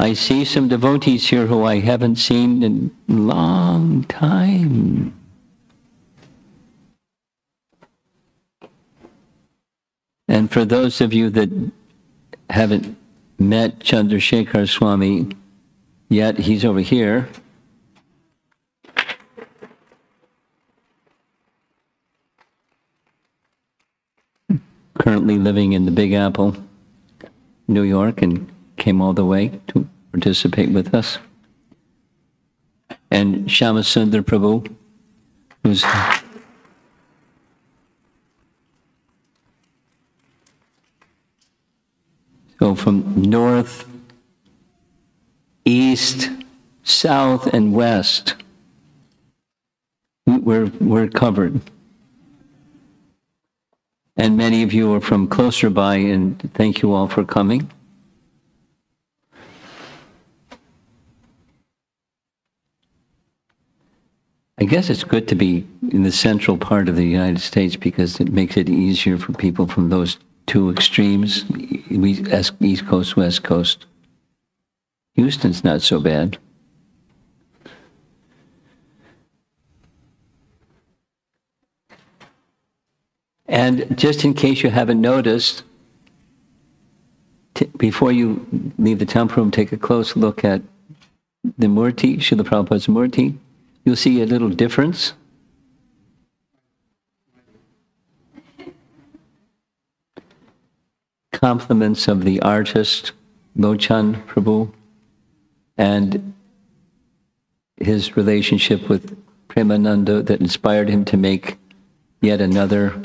I see some devotees here who I haven't seen in a long time. And for those of you that haven't met Chandrasekhar Swami yet, he's over here. Currently living in the Big Apple, New York, and came all the way to participate with us. And Shamasundar Prabhu, who's So from north, east, south, and west, we're, we're covered. And many of you are from closer by, and thank you all for coming. I guess it's good to be in the central part of the United States because it makes it easier for people from those two extremes, East Coast, West Coast. Houston's not so bad. And just in case you haven't noticed, before you leave the temple room, take a close look at the Murti, Srila Prabhupada's Murti. You'll see a little difference. compliments of the artist Lochan Prabhu and his relationship with Premananda that inspired him to make yet another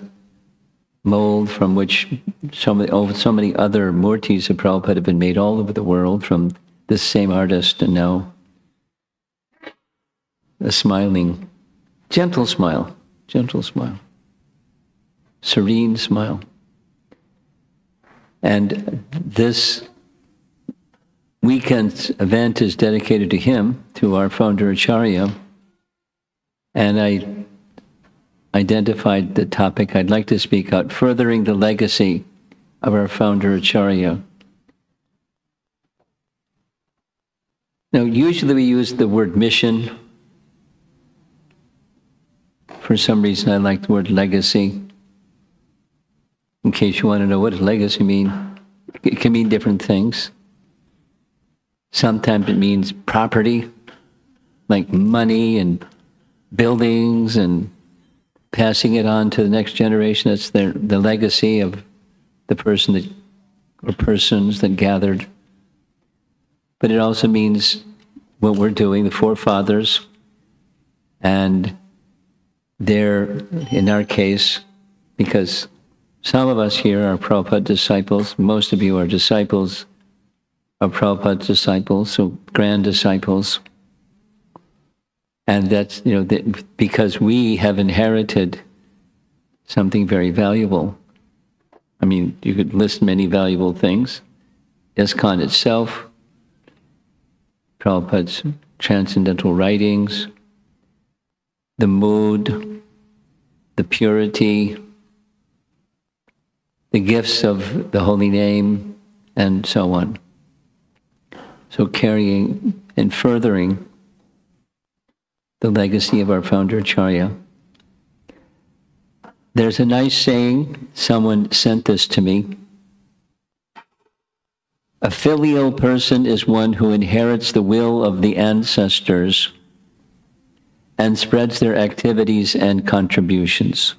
mold from which so many, oh, so many other murtis of Prabhupada have been made all over the world from this same artist and now a smiling, gentle smile, gentle smile, serene smile. And this weekend's event is dedicated to him, to our founder Acharya. And I identified the topic I'd like to speak out furthering the legacy of our founder Acharya. Now, usually we use the word mission. For some reason, I like the word legacy in case you want to know what does legacy mean. It can mean different things. Sometimes it means property, like money and buildings and passing it on to the next generation. That's the, the legacy of the person that, or persons that gathered. But it also means what we're doing, the forefathers, and they're, in our case, because some of us here are Prabhupada disciples. Most of you are disciples of Prabhupada disciples, so grand disciples. And that's, you know, because we have inherited something very valuable. I mean, you could list many valuable things. ISKCON itself, Prabhupada's transcendental writings, the mood, the purity, the gifts of the holy name, and so on. So carrying and furthering the legacy of our founder Acharya. There's a nice saying, someone sent this to me. A filial person is one who inherits the will of the ancestors and spreads their activities and contributions.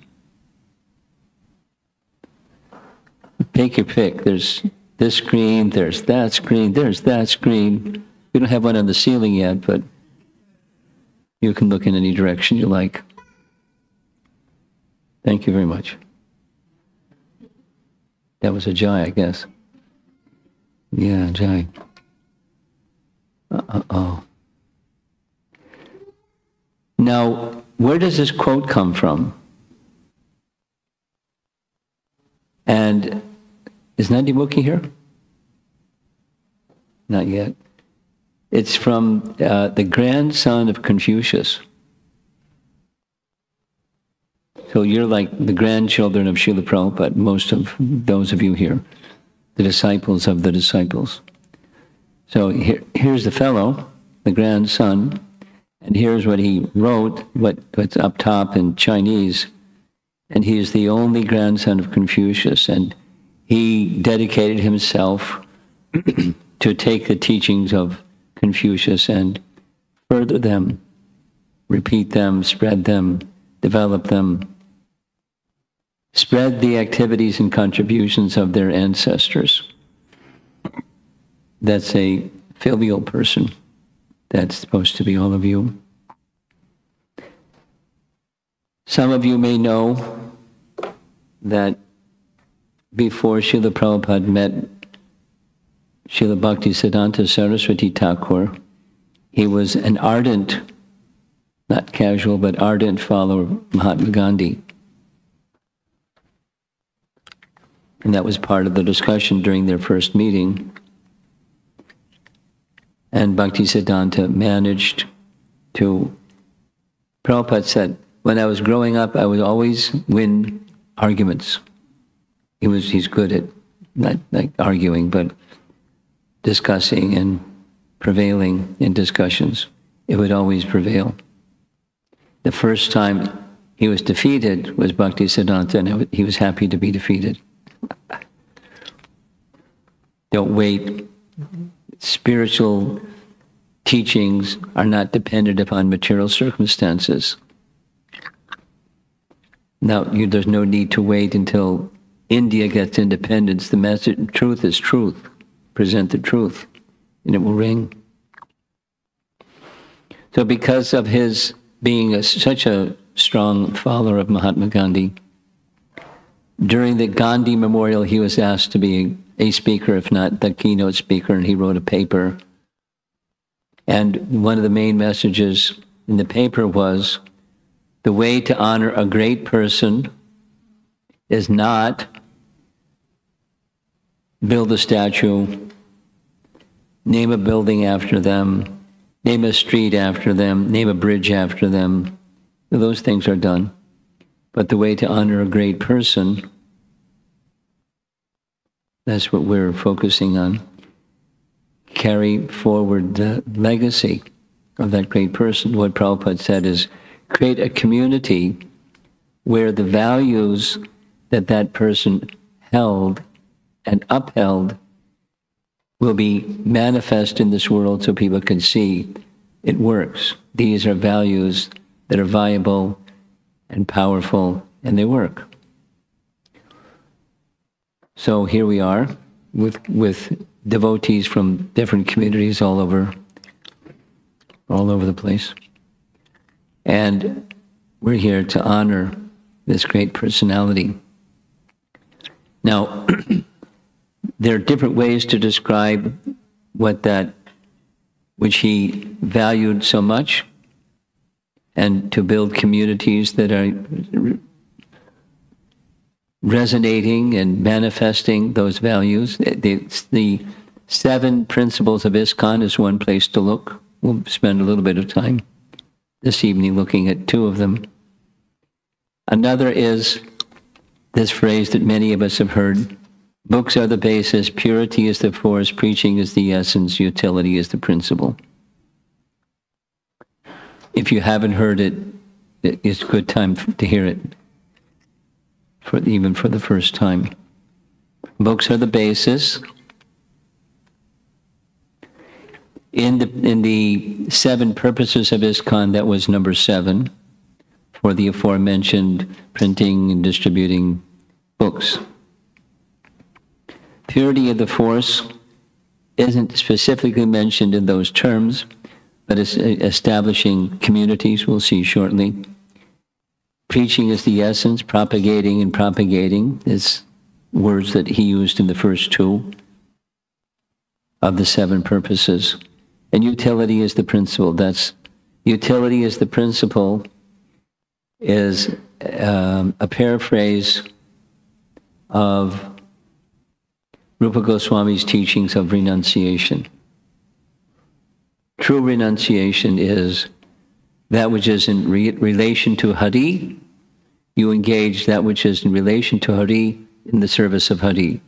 Take your pick. There's this screen, there's that screen, there's that screen. We don't have one on the ceiling yet, but you can look in any direction you like. Thank you very much. That was a Jai, I guess. Yeah, Jai. Uh oh. Now, where does this quote come from? And is Nandimukhi here? Not yet. It's from uh, the grandson of Confucius. So you're like the grandchildren of Srila Prabhupada, most of those of you here, the disciples of the disciples. So here, here's the fellow, the grandson, and here's what he wrote, what, what's up top in Chinese. And he is the only grandson of Confucius, and he dedicated himself to take the teachings of Confucius and further them, repeat them, spread them, develop them, spread the activities and contributions of their ancestors. That's a filial person. That's supposed to be all of you. Some of you may know that before Srila Prabhupada met Srila Bhakti Siddhanta Saraswati Thakur, he was an ardent, not casual, but ardent follower of Mahatma Gandhi. And that was part of the discussion during their first meeting. And Bhakti Siddhanta managed to. Prabhupada said, when I was growing up, I would always win arguments. He was he's good at not like arguing, but discussing and prevailing in discussions. It would always prevail. The first time he was defeated was Bhakti Siddhanta, and he was happy to be defeated. Don't wait. Spiritual teachings are not dependent upon material circumstances. Now, you, there's no need to wait until India gets independence. The message, truth is truth. Present the truth, and it will ring. So, because of his being a, such a strong follower of Mahatma Gandhi, during the Gandhi Memorial, he was asked to be a speaker, if not the keynote speaker, and he wrote a paper. And one of the main messages in the paper was the way to honor a great person is not build a statue, name a building after them, name a street after them, name a bridge after them. Those things are done. But the way to honor a great person, that's what we're focusing on. Carry forward the legacy of that great person. What Prabhupada said is create a community where the values that that person held and upheld will be manifest in this world so people can see it works. These are values that are viable and powerful, and they work. So here we are with, with devotees from different communities all over, all over the place. And we're here to honor this great personality. Now, there are different ways to describe what that which he valued so much and to build communities that are resonating and manifesting those values. The, the, seven principles of ISKCON is one place to look. We'll spend a little bit of time this evening looking at two of them. Another is this phrase that many of us have heard Books are the basis, purity is the force, preaching is the essence, utility is the principle. If you haven't heard it, it's a good time to hear it, for, even for the first time. Books are the basis. In the, in the seven purposes of ISKCON, that was number seven for the aforementioned printing and distributing books. Purity of the force isn't specifically mentioned in those terms, but it's establishing communities, we'll see shortly. Preaching is the essence, propagating and propagating is words that he used in the first two of the seven purposes. And utility is the principle. That's utility is the principle is um, a paraphrase of Rupa Goswami's teachings of renunciation. True renunciation is that which is in re- relation to Hari, you engage that which is in relation to Hari in the service of Hari.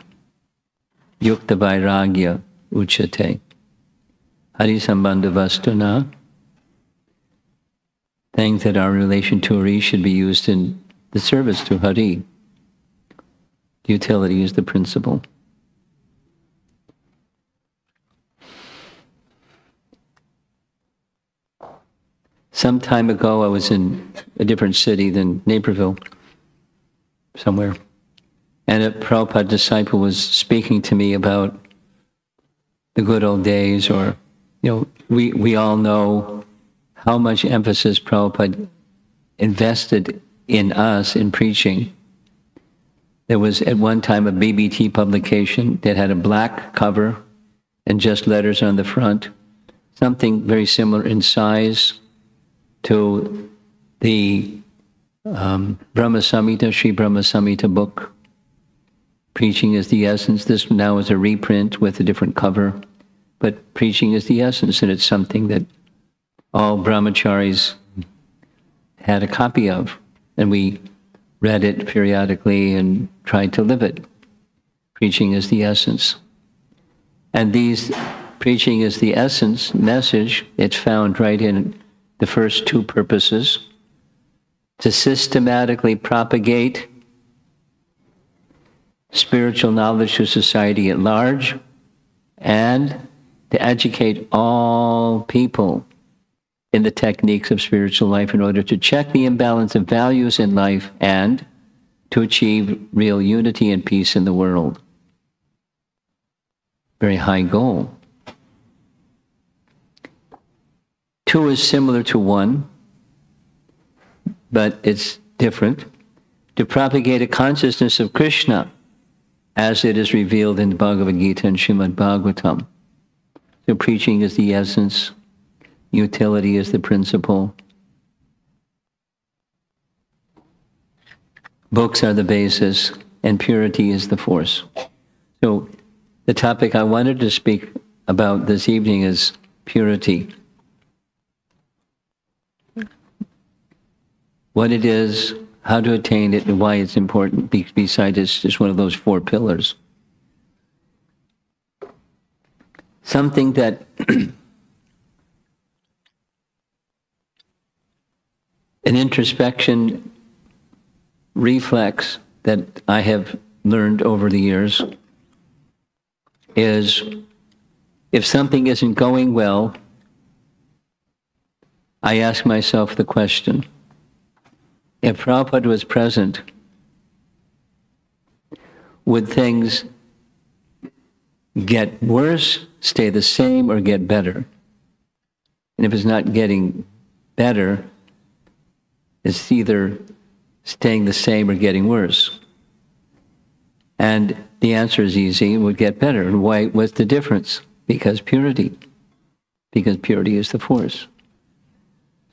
Yukta Vairagya Uchate. Hari Sambandha Vastuna, things that are in relation to Hari should be used in the service to Hari. Utility is the principle. Some time ago, I was in a different city than Naperville, somewhere, and a Prabhupada disciple was speaking to me about the good old days, or, you know, we, we all know how much emphasis Prabhupada invested in us in preaching. There was at one time a BBT publication that had a black cover and just letters on the front, something very similar in size to the um, Brahma Samhita, Sri Brahma Samhita book. Preaching is the essence. This now is a reprint with a different cover, but preaching is the essence, and it's something that all brahmacharis had a copy of, and we read it periodically and tried to live it. Preaching is the essence. And these preaching is the essence message, it's found right in the first two purposes to systematically propagate spiritual knowledge to society at large and to educate all people in the techniques of spiritual life in order to check the imbalance of values in life and to achieve real unity and peace in the world. Very high goal. Two is similar to one, but it's different. To propagate a consciousness of Krishna as it is revealed in the Bhagavad Gita and Srimad Bhagavatam. So preaching is the essence, utility is the principle. Books are the basis, and purity is the force. So the topic I wanted to speak about this evening is purity. What it is, how to attain it, and why it's important, besides it's just one of those four pillars. Something that an introspection reflex that I have learned over the years is if something isn't going well, I ask myself the question if Prabhupada was present, would things get worse, stay the same, or get better? And if it's not getting better, it's either staying the same or getting worse. And the answer is easy, it would get better. And why? What's the difference? Because purity. Because purity is the force.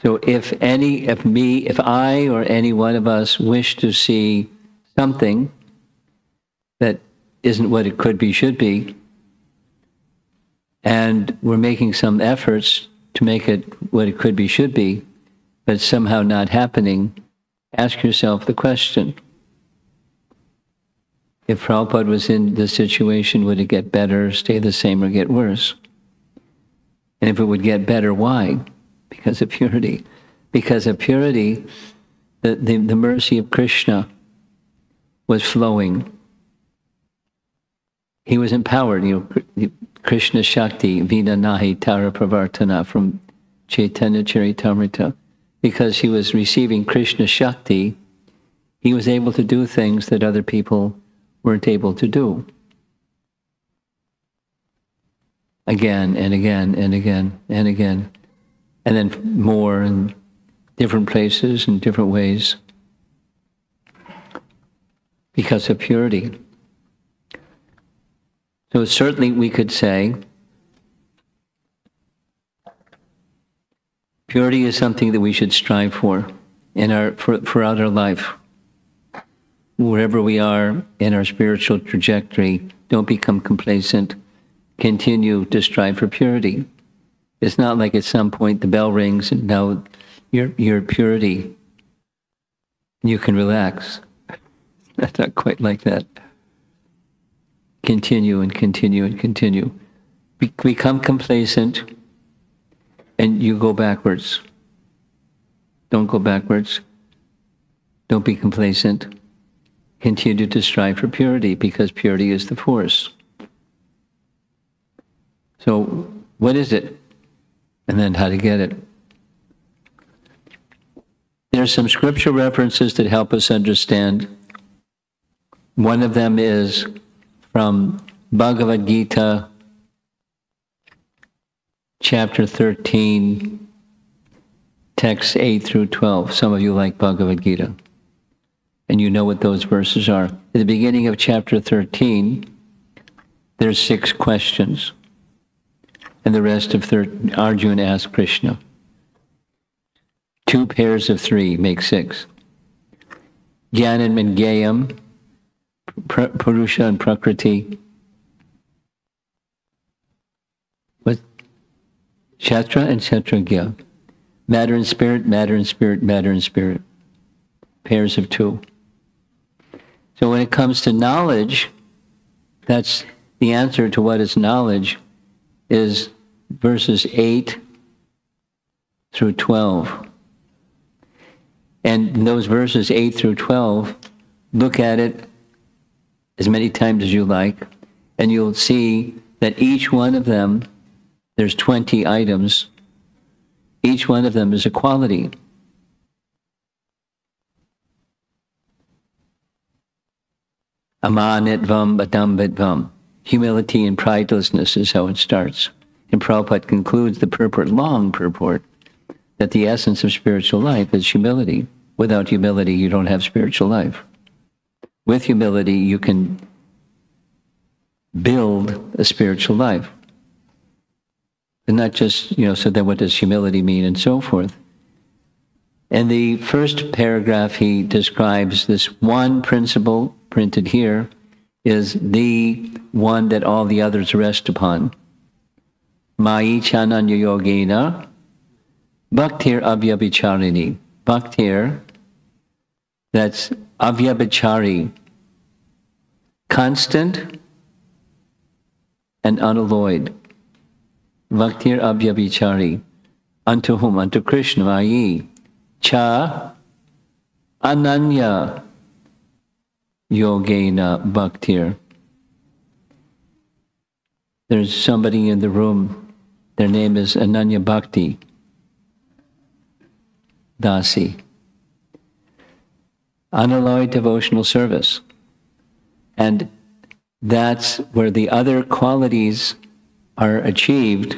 So if any, if me, if I or any one of us wish to see something that isn't what it could be, should be, and we're making some efforts to make it what it could be, should be, but somehow not happening, ask yourself the question. If Prabhupada was in this situation, would it get better, stay the same, or get worse? And if it would get better, why? Because of purity. Because of purity, the, the, the mercy of Krishna was flowing. He was empowered, you know, Krishna Shakti, Vina Nahi Tara Pravartana from Chaitanya Charitamrita. Because he was receiving Krishna Shakti, he was able to do things that other people weren't able to do. Again and again and again and again and then more in different places in different ways because of purity. So certainly we could say purity is something that we should strive for in our for, throughout our life. Wherever we are in our spiritual trajectory, don't become complacent. Continue to strive for purity. It's not like at some point the bell rings and now your your purity. You can relax. That's not quite like that. Continue and continue and continue. Be- become complacent and you go backwards. Don't go backwards. Don't be complacent. Continue to strive for purity because purity is the force. So, what is it? And then how to get it. There are some scripture references that help us understand. One of them is from Bhagavad Gita, chapter 13, texts 8 through 12. Some of you like Bhagavad Gita, and you know what those verses are. At the beginning of chapter 13, there's six questions, and the rest of Arjuna asked Krishna. Two pairs of three make six. Gyanam and Gayam, Purusha and Prakriti. What? Shastra and Kshatragya. Matter and spirit, matter and spirit, matter and spirit. Pairs of two. So when it comes to knowledge, that's the answer to what is knowledge is verses 8 through 12. And those verses 8 through 12, look at it as many times as you like, and you'll see that each one of them, there's 20 items, each one of them is a quality. Amanitvam adambitvam. Humility and pridelessness is how it starts. And Prabhupada concludes the purport, long purport, that the essence of spiritual life is humility. Without humility, you don't have spiritual life. With humility, you can build a spiritual life. And not just, you know, so then what does humility mean and so forth. In the first paragraph, he describes this one principle printed here is the one that all the others rest upon. Mai chananya yogena bhaktir avyabhicharini. Bhaktir, that's avyabhichari, constant and unalloyed. Bhaktir avyabhichari. Unto whom? Unto Krishna, i.e. Cha ananya yogena bhaktir. There's somebody in the room, their name is Ananya Bhakti Dasi. Unalloyed devotional service. And that's where the other qualities are achieved,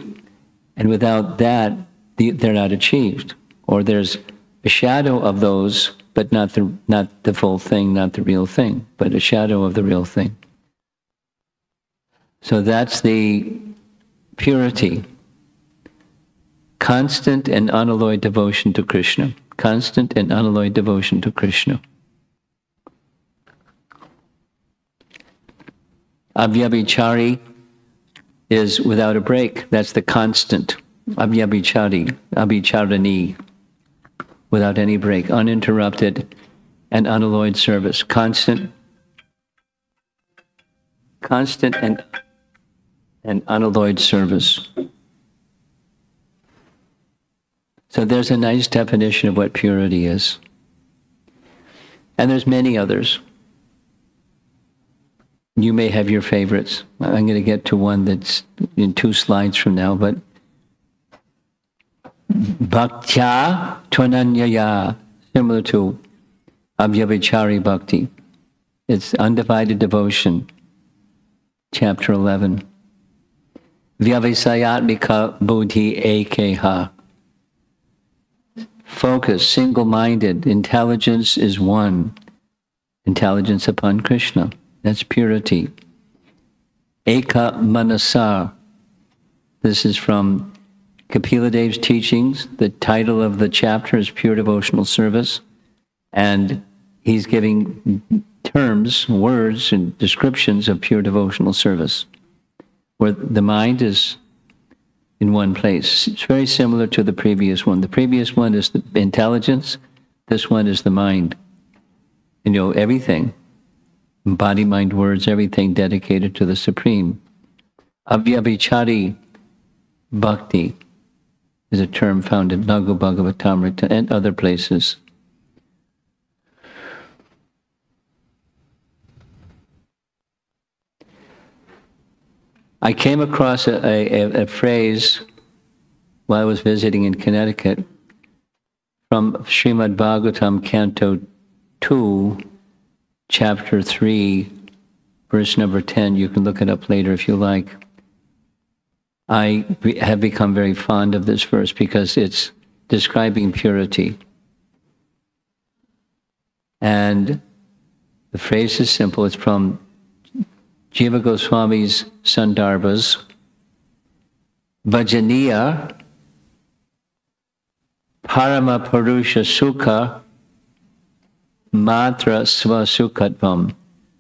and without that, they're not achieved. Or there's a shadow of those, but not the, not the full thing, not the real thing, but a shadow of the real thing. So that's the purity. Constant and unalloyed devotion to Krishna. Constant and unalloyed devotion to Krishna. Avyabhichari is without a break. That's the constant. Avyabhichari, abhicharani, without any break, uninterrupted and unalloyed service. Constant, constant and, and unalloyed service. So there's a nice definition of what purity is. And there's many others. You may have your favorites. I'm going to get to one that's in two slides from now, but Bhaktya Twananyaya, similar to Avyabhichari Bhakti. It's undivided devotion, chapter 11. Vyavasayatmika buddhi ekeha. Focus, single minded, intelligence is one. Intelligence upon Krishna. That's purity. Eka Manasa. This is from Kapila Dev's teachings. The title of the chapter is Pure Devotional Service. And he's giving terms, words, and descriptions of pure devotional service, where the mind is in one place. It's very similar to the previous one. The previous one is the intelligence, this one is the mind. You know, everything body, mind, words, everything dedicated to the Supreme. Avyabhichari bhakti. is a term found in Bhagavatamrita and other places. I came across a, a, a, phrase while I was visiting in Connecticut from Srimad Bhagavatam, Canto 2, Chapter 3, verse number 10. You can look it up later if you like. I have become very fond of this verse because it's describing purity. And the phrase is simple. It's from Jiva Goswami's Sandarbhas. Bhajaniya Parama Sukha Matra Svasukatvam.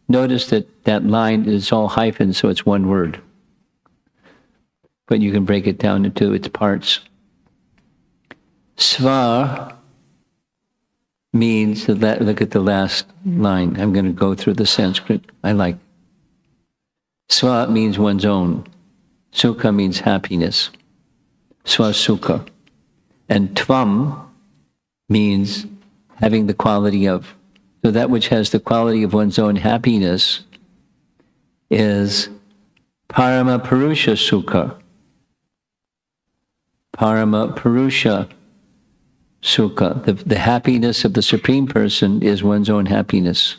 Notice that that line is all hyphen, so it's one word. But you can break it down into its parts. Sva means look at the last line. I'm going to go through the Sanskrit. I like. Sva means one's own. Sukha means happiness. Sva sukha. And tvam means having the quality of. So that which has the quality of one's own happiness is parama purusha sukha. Parama purusha sukha. The, the happiness of the Supreme Person is one's own happiness.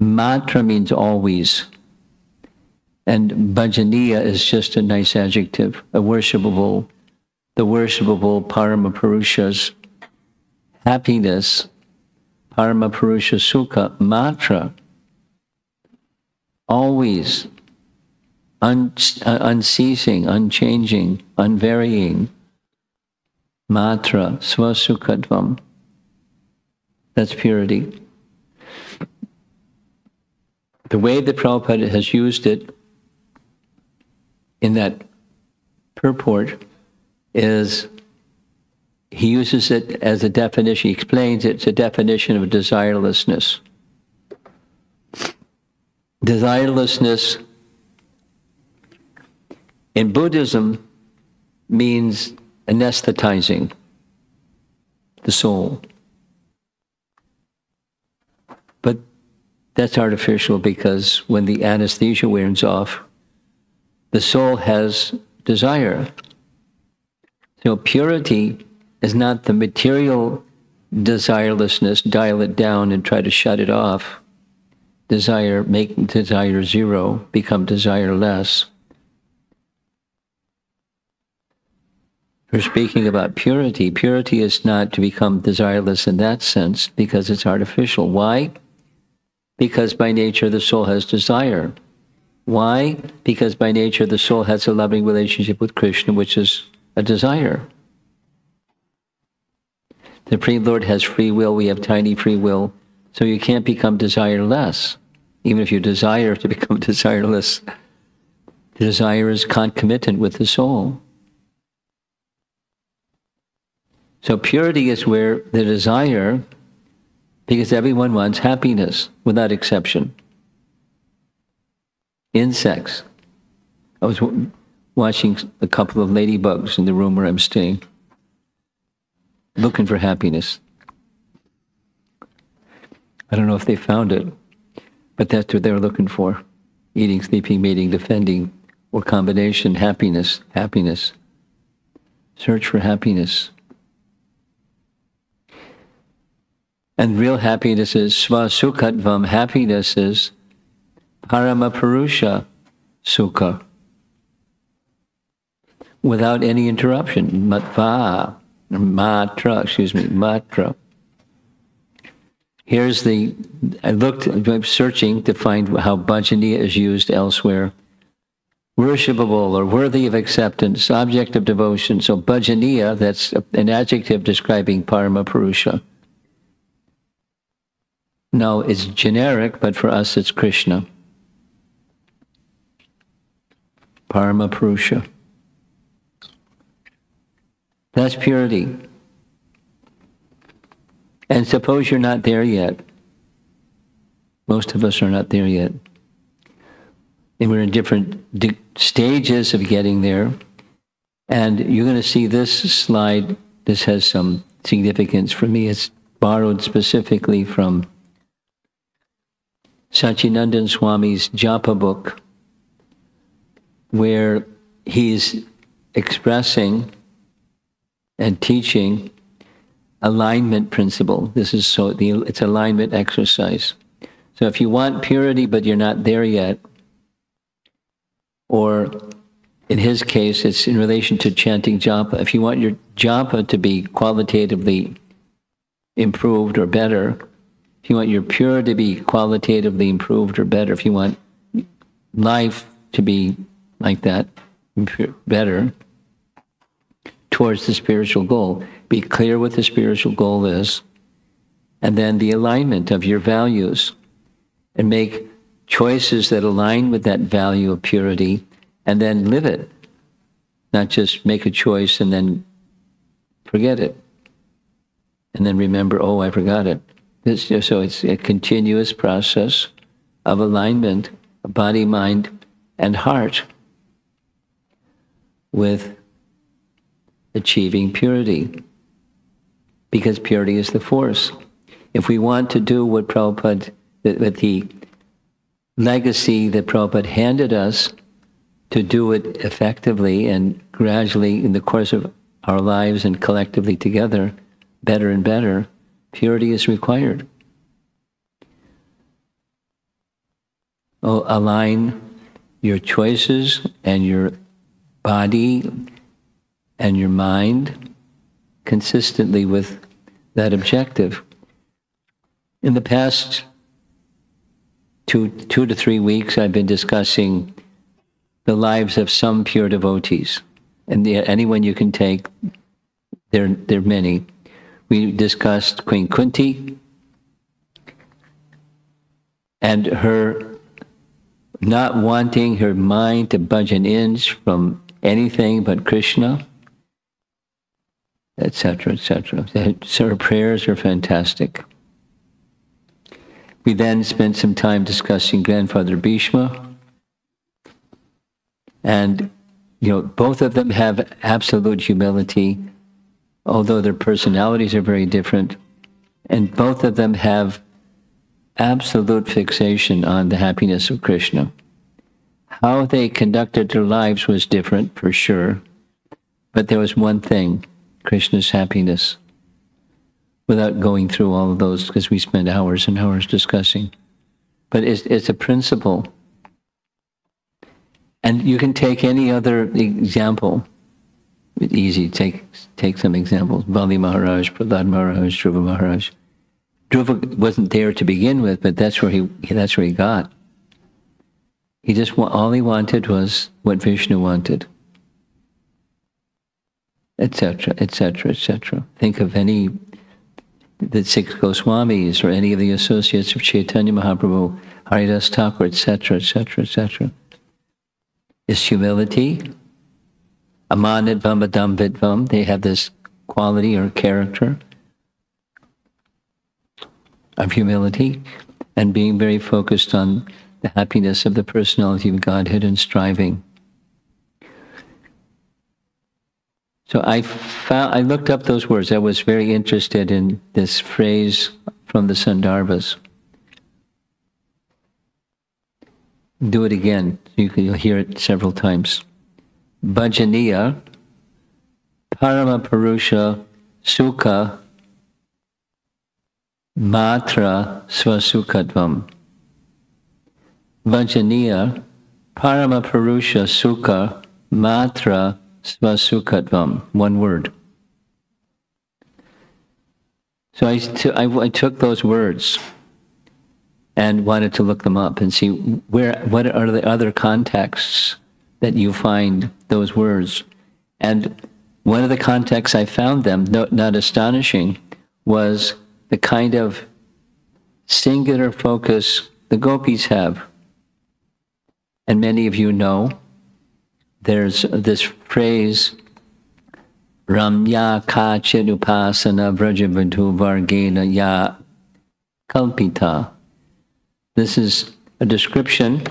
Matra means always. And bhajaniya is just a nice adjective, a worshipable, the worshipable Paramapurusha's happiness, Paramapurusha Sukha, matra, always un, uh, unceasing, unchanging, unvarying, matra, swasukhatvam. That's purity. The way that Prabhupada has used it in that purport is he uses it as a definition. He explains it's a definition of desirelessness. Desirelessness in Buddhism means anesthetizing the soul. But that's artificial because when the anesthesia wears off, the soul has desire. So purity is not the material desirelessness, dial it down and try to shut it off. Desire, make desire zero, become desire less. We're speaking about purity. Purity is not to become desireless in that sense because it's artificial. Why? Because by nature the soul has desire. Why? Because by nature the soul has a loving relationship with Krishna, which is a desire. The Supreme Lord has free will, we have tiny free will, so you can't become desireless. Even if you desire to become desireless, the desire is concomitant with the soul. So purity is where the desire, because everyone wants happiness without exception insects. I was watching a couple of ladybugs in the room where I'm staying, looking for happiness. I don't know if they found it, but that's what they're looking for eating, sleeping, mating, defending, or combination happiness, happiness. Search for happiness. And real happiness is svasukhatvam, happiness is Paramapurusha Sukha without any interruption. Matva, matra, excuse me, matra. Here's the, I looked, I'm searching to find how bhajaniya is used elsewhere. Worshipable or worthy of acceptance, object of devotion. So bhajaniya, that's an adjective describing Paramapurusha. No, it's generic, but for us it's Krishna. Parama Purusha. That's purity. And suppose you're not there yet. Most of us are not there yet. And we're in different stages of getting there. And you're going to see this slide. This has some significance for me. It's borrowed specifically from Sacinandana Swami's Japa book, where he's expressing and teaching alignment principle. This is so the it's alignment exercise. So if you want purity but you're not there yet, or in his case, it's in relation to chanting japa. If you want your japa to be qualitatively improved or better, if you want your pure to be qualitatively improved or better, if you want life to be like that, better, towards the spiritual goal, be clear what the spiritual goal is, and then the alignment of your values, and make choices that align with that value of purity, and then live it. Not just make a choice and then forget it, and then remember, oh, I forgot it. So it's a continuous process of alignment, of body, mind, and heart with achieving purity. Because purity is the force. If we want to do what Prabhupada, with the legacy that Prabhupada handed us, to do it effectively and gradually in the course of our lives and collectively together, better and better, Purity is required. Oh, align your choices and your body and your mind consistently with that objective. In the past two, two to three weeks, I've been discussing the lives of some pure devotees. And the, anyone you can take, there, there are many we discussed Queen Kunti and her not wanting her mind to budge an inch from anything but Krishna, etc., etc. So her prayers are fantastic. We then spent some time discussing Grandfather Bhishma. And, you know, both of them have absolute humility although their personalities are very different. And both of them have absolute fixation on the happiness of Krishna. How they conducted their lives was different, for sure. But there was one thing Krishna's happiness. Without going through all of those, because we spent hours and hours discussing. But it's, it's a principle. And you can take any other example easy. Take take some examples. Bali Maharaj, Prahlad Maharaj, Dhruva Maharaj. Dhruva wasn't there to begin with, but that's where he that's where he got. He just all he wanted was what Vishnu wanted, etc., etc., etc. Think of any the six Goswamis or any of the associates of Chaitanya Mahaprabhu, Haridas Thakur, etc., etc., etc. Is humility amanitvam adam vidvam, they have this quality or character of humility and being very focused on the happiness of the personality of Godhead and striving. So I found, I looked up those words. I was very interested in this phrase from the Sandarbhas. Do it again. You can, you'll hear it several times. Bhajaniya, Paramapurusha, Sukha, Matra Swasukatvam. Bhajaniya, Paramapurusha, Sukha, Matra Swasukatvam. One word. So I, t- I, I took those words and wanted to look them up and see where what are the other contexts that you find those words. And one of the contexts I found them, no, not astonishing, was the kind of singular focus the gopis have. And many of you know there's this phrase, Ramya Kachidupasana Vrajavadhu Vargena Ya Kalpita. This is a description.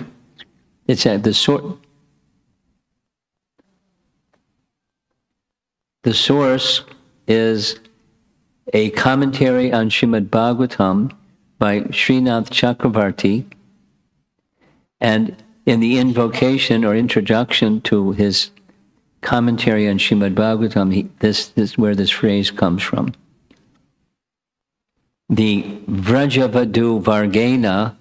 It's at the sort The source is a commentary on Shrimad Bhagavatam by Srinath Chakravarti. And in the invocation or introduction to his commentary on Shrimad Bhagavatam, he, this, this is where this phrase comes from. The Vrajavadu Vargena,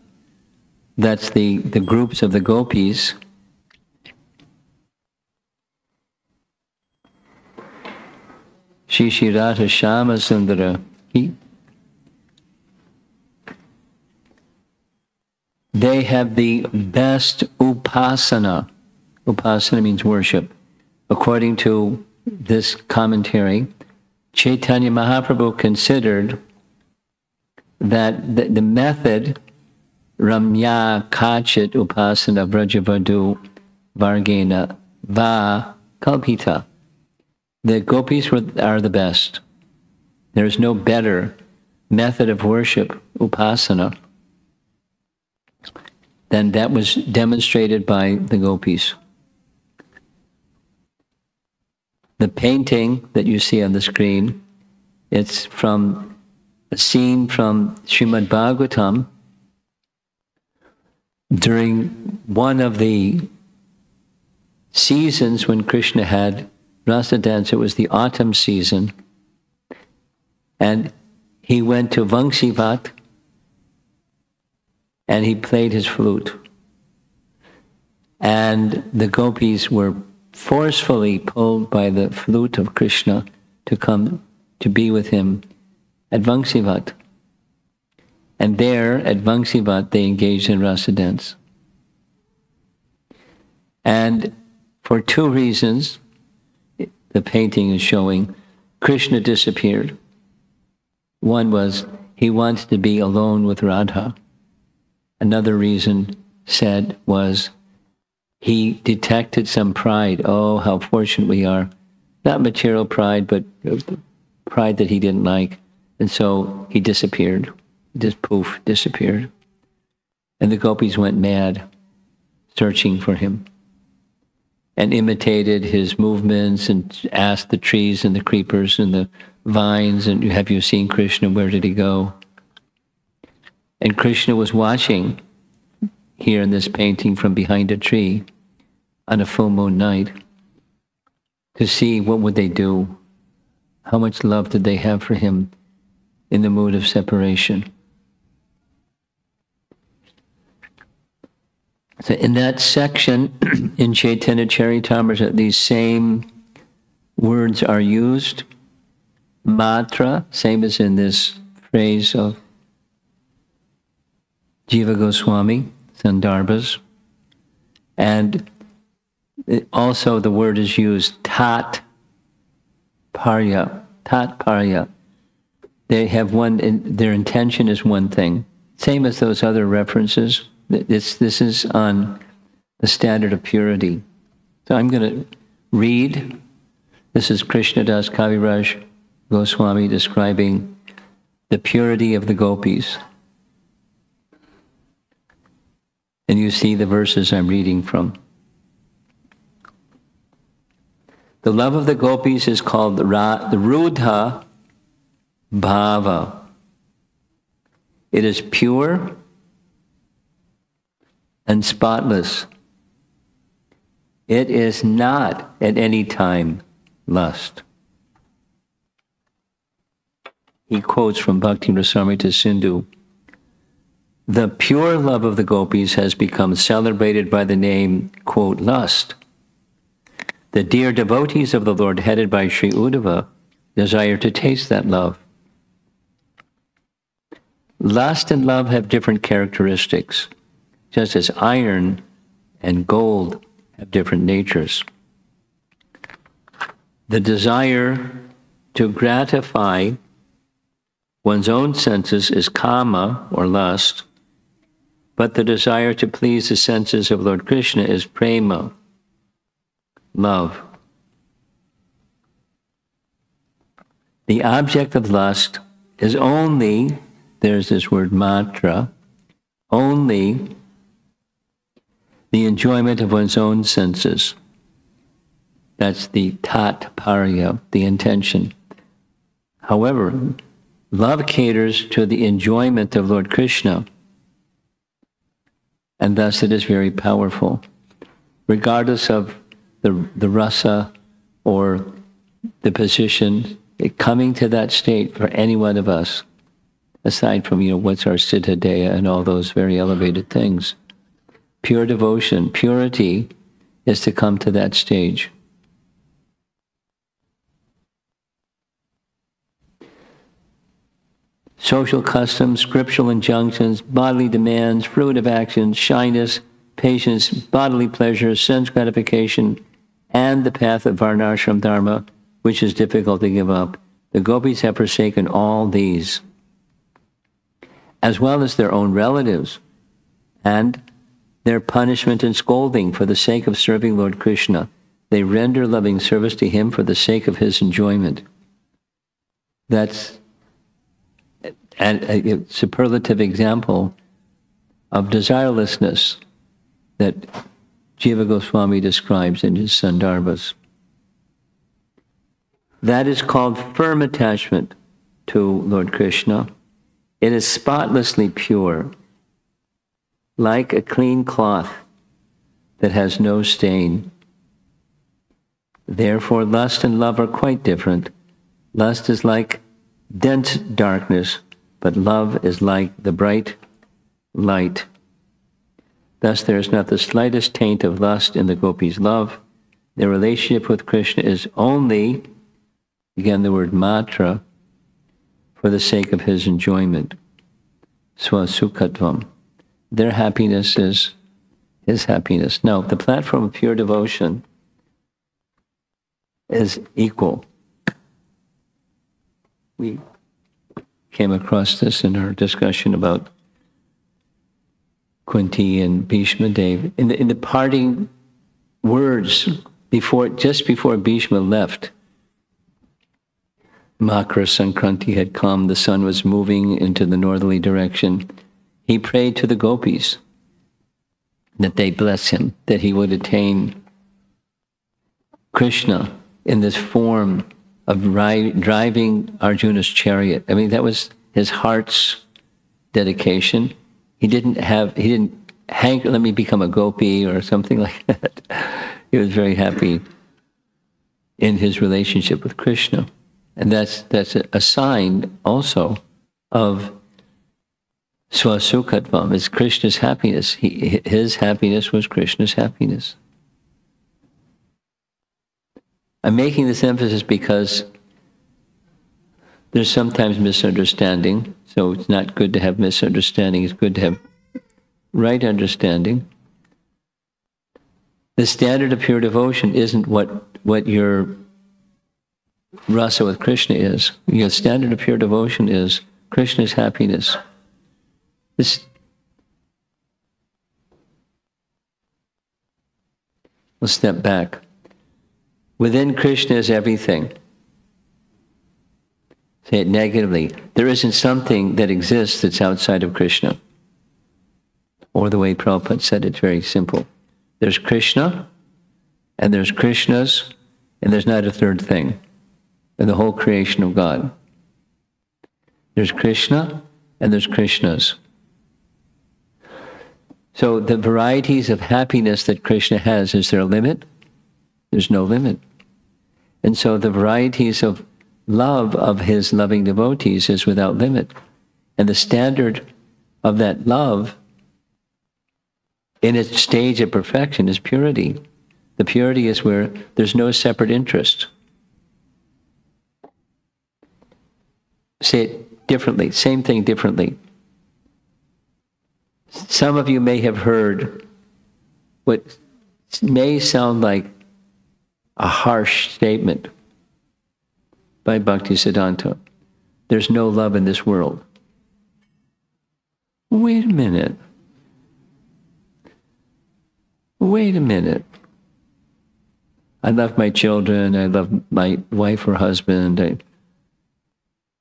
that's the, the groups of the gopis, Shishirata Shama Sundara, he, they have the best upasana. Upasana means worship. According to this commentary, Chaitanya Mahaprabhu considered that the, the method Ramya Kachit Upasana Vrajavadu Vargena Va Kalpita. The gopis were, are the best. There is no better method of worship, upasana, than that was demonstrated by the gopis. The painting that you see on the screen, it's from a scene from Srimad Bhagavatam during one of the seasons when Krishna had rasa dance. It was the autumn season. And he went to Vangsivat and he played his flute. And the gopis were forcefully pulled by the flute of Krishna to come to be with him at Vangsivat. And there at Vangsivat, they engaged in rasa dance. And for two reasons, the painting is showing, Krishna disappeared. One was he wanted to be alone with Radha. Another reason said was he detected some pride. Oh, how fortunate we are. Not material pride, but pride that he didn't like. And so he disappeared. Just poof, disappeared. And the gopis went mad, searching for him and imitated his movements and asked the trees and the creepers and the vines, and have you seen Krishna? Where did he go? And Krishna was watching here in this painting from behind a tree on a full moon night to see what would they do how much love did they have for him in the mood of separation So in that section in Chaitanya Charitamrita, these same words are used. Matra, same as in this phrase of Jiva Goswami, Sandarbhas. And also the word is used tat parya, tat parya. They have one, their intention is one thing. Same as those other references this, this is on the standard of purity. So I'm going to read. This is Krishna Das Kaviraj Goswami describing the purity of the gopis. And you see the verses I'm reading from. The love of the gopis is called the, Rudha Bhava. It is pure and spotless. It is not at any time lust. He quotes from Bhakti Rasamrita Sindhu. The pure love of the gopis has become celebrated by the name, quote, lust. The dear devotees of the Lord, headed by Sri Uddhava, desire to taste that love. Lust and love have different characteristics just as iron and gold have different natures. The desire to gratify one's own senses is kama or lust, but the desire to please the senses of Lord Krishna is prema, love. The object of lust is only, there's this word matra, only the enjoyment of one's own senses. That's the tat parya, the intention. However, love caters to the enjoyment of Lord Krishna, and thus it is very powerful, regardless of the, the rasa or the position, coming to that state for any one of us, aside from, you know, what's our siddha deha and all those very elevated things. Pure devotion, purity is to come to that stage. Social customs, scriptural injunctions, bodily demands, fruit of actions, shyness, patience, bodily pleasure, sense gratification, and the path of Varnashram Dharma, which is difficult to give up. The gopis have forsaken all these, as well as their own relatives, and their punishment and scolding for the sake of serving Lord Krishna. They render loving service to him for the sake of his enjoyment. That's a, a superlative example of desirelessness that Jiva Goswami describes in his Sandarbhas. That is called firm attachment to Lord Krishna. It is spotlessly pure, like a clean cloth that has no stain. Therefore, lust and love are quite different. Lust is like dense darkness, but love is like the bright light. Thus, there is not the slightest taint of lust in the gopis' love. Their relationship with Krishna is only, again, the word matra, for the sake of his enjoyment. Swasukhatvam. Their happiness is his happiness. No, the platform of pure devotion is equal. We came across this in our discussion about Kunti and Bhishma Dev. In the, in the parting words before, just before Bhishma left, Makara Sankranti had come, the sun was moving into the northerly direction. He prayed to the gopis that they bless him, that he would attain Krishna in this form of ri- driving Arjuna's chariot. I mean, that was his heart's dedication. He didn't have, he didn't hang, let me become a gopi or something like that. he was very happy in his relationship with Krishna. And that's, that's a, sign also of swasukhatvam, is Krishna's happiness. He, his happiness was Krishna's happiness. I'm making this emphasis because there's sometimes misunderstanding, so it's not good to have misunderstanding, it's good to have right understanding. The standard of pure devotion isn't what, what your rasa with Krishna is. Your standard of pure devotion is Krishna's happiness. This Let's step back. Within Krishna is everything. Say it negatively. There isn't something that exists that's outside of Krishna. Or the way Prabhupada said it, very simple. There's Krishna, and there's Krishnas, and there's not a third thing in the whole creation of God. There's Krishna, and there's Krishnas. So the varieties of happiness that Krishna has, is there a limit? There's no limit. And so the varieties of love of his loving devotees is without limit. And the standard of that love in its stage of perfection is purity. The purity is where there's no separate interest. Say it differently, same thing differently. Some of you may have heard what may sound like a harsh statement by Bhakti Bhaktisiddhanta. There's no love in this world. Wait a minute. Wait a minute. I love my children. I love my wife or husband,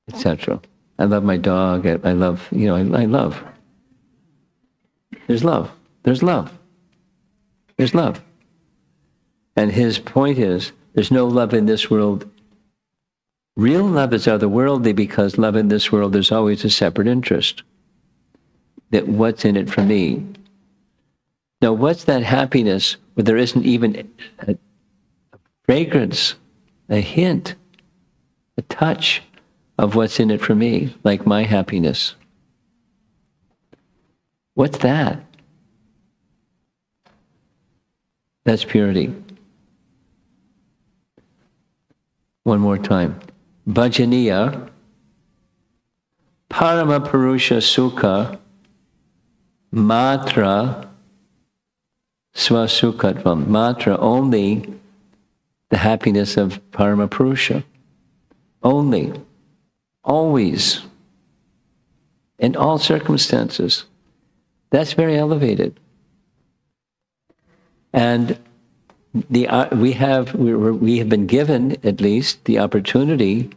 etc. I love my dog. I, I love, you know, I, I love. There's love. There's love. There's love. And his point is There's no love in this world. Real love is otherworldly because love in this world, there's always a separate interest. That what's in it for me? Now, what's that happiness where there isn't even a, fragrance, a hint, a touch of what's in it for me, like my happiness? What's that? That's purity. One more time. Bhajaniya, Paramapurusha Sukha, Matra, Swasukhatvam. Matra, only the happiness of Paramapurusha. Only. Always. In all circumstances. That's very elevated. And the, uh, we, have, we, we have been given, at least, the opportunity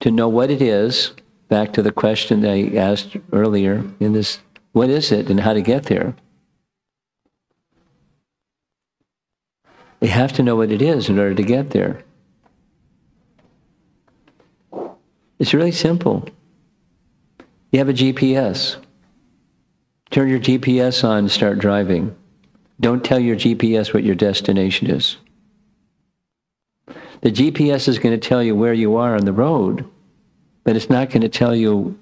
to know what it is. Back to the question I asked earlier in this what is it and how to get there? We have to know what it is in order to get there. It's really simple. You have a GPS. Turn your GPS on and start driving. Don't tell your GPS what your destination is. The GPS is going to tell you where you are on the road, but it's not going to tell you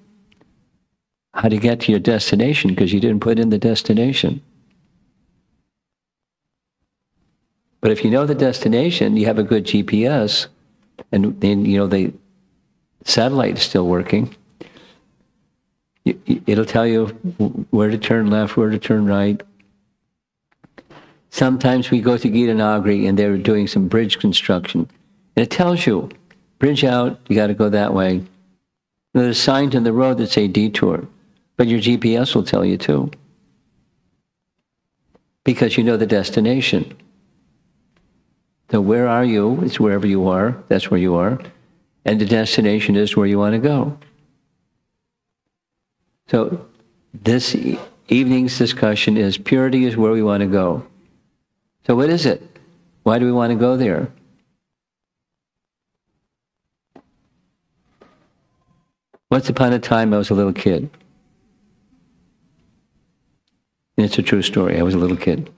how to get to your destination because you didn't put in the destination. But if you know the destination, you have a good GPS, and then you know the satellite is still working. It'll tell you where to turn left, where to turn right. Sometimes we go to Gitanagari and they're doing some bridge construction. And it tells you, bridge out, you got to go that way. There's signs on the road that say detour, but your GPS will tell you too. Because you know the destination. So where are you? It's wherever you are. That's where you are. And the destination is where you want to go. So this evening's discussion is purity is where we want to go. So what is it? Why do we want to go there? Once upon a time, I was a little kid. And it's a true story. I was a little kid.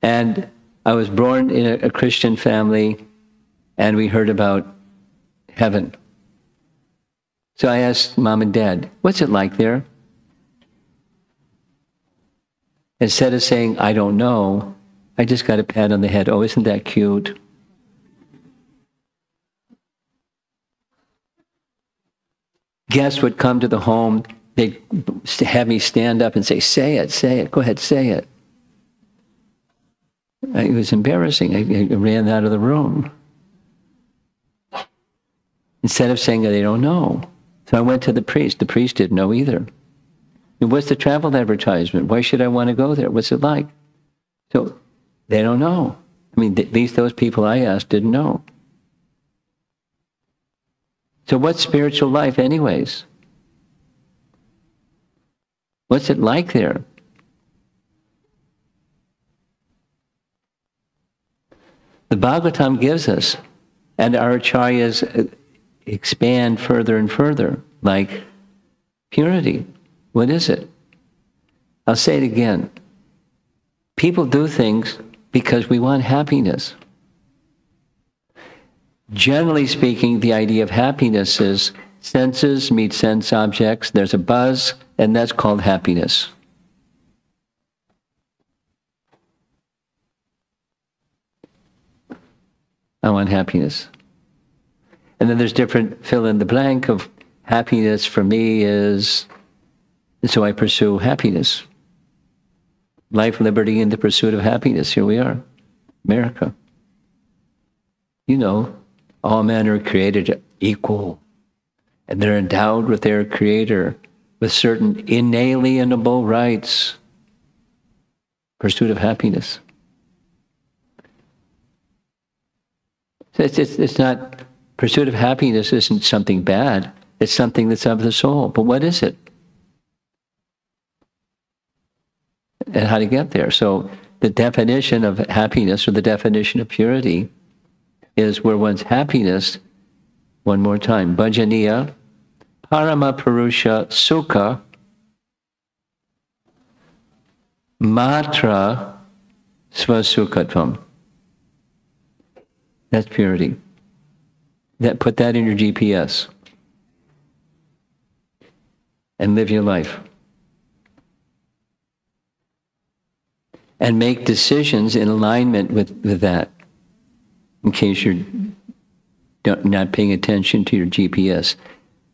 And I was born in a, a Christian family, and we heard about heaven. So I asked mom and dad, what's it like there? Instead of saying, I don't know, I just got a pat on the head. Oh, isn't that cute? Guests would come to the home. They'd have me stand up and say, Say it, say it, go ahead, say it. It was embarrassing. I, I ran out of the room. Instead of saying they don't know. So I went to the priest. The priest didn't know either. What's the travel advertisement? Why should I want to go there? What's it like? So they don't know. I mean, at least those people I asked didn't know. So what's spiritual life anyways? What's it like there? The Bhagavatam gives us, and our acharyas uh, expand further and further, like purity. What is it? I'll say it again. People do things because we want happiness. Generally speaking, the idea of happiness is senses meet sense objects, there's a buzz, and that's called happiness. I want happiness. And then there's different fill in the blank of happiness for me is, so I pursue happiness. Life, liberty, and the pursuit of happiness. Here we are, America. You know, all men are created equal, and they're endowed with their Creator with certain inalienable rights. Pursuit of happiness. It's, it's, it's not Pursuit of happiness isn't something bad, it's something that's of the soul. But what is it? And how to get there. So the definition of happiness or the definition of purity is where one's happiness, one more time, bhajaniya, parama purusha sukha, matra svasukhatvam. That's purity. That put that in your GPS and live your life. And make decisions in alignment with, with that in case you're not paying attention to your GPS.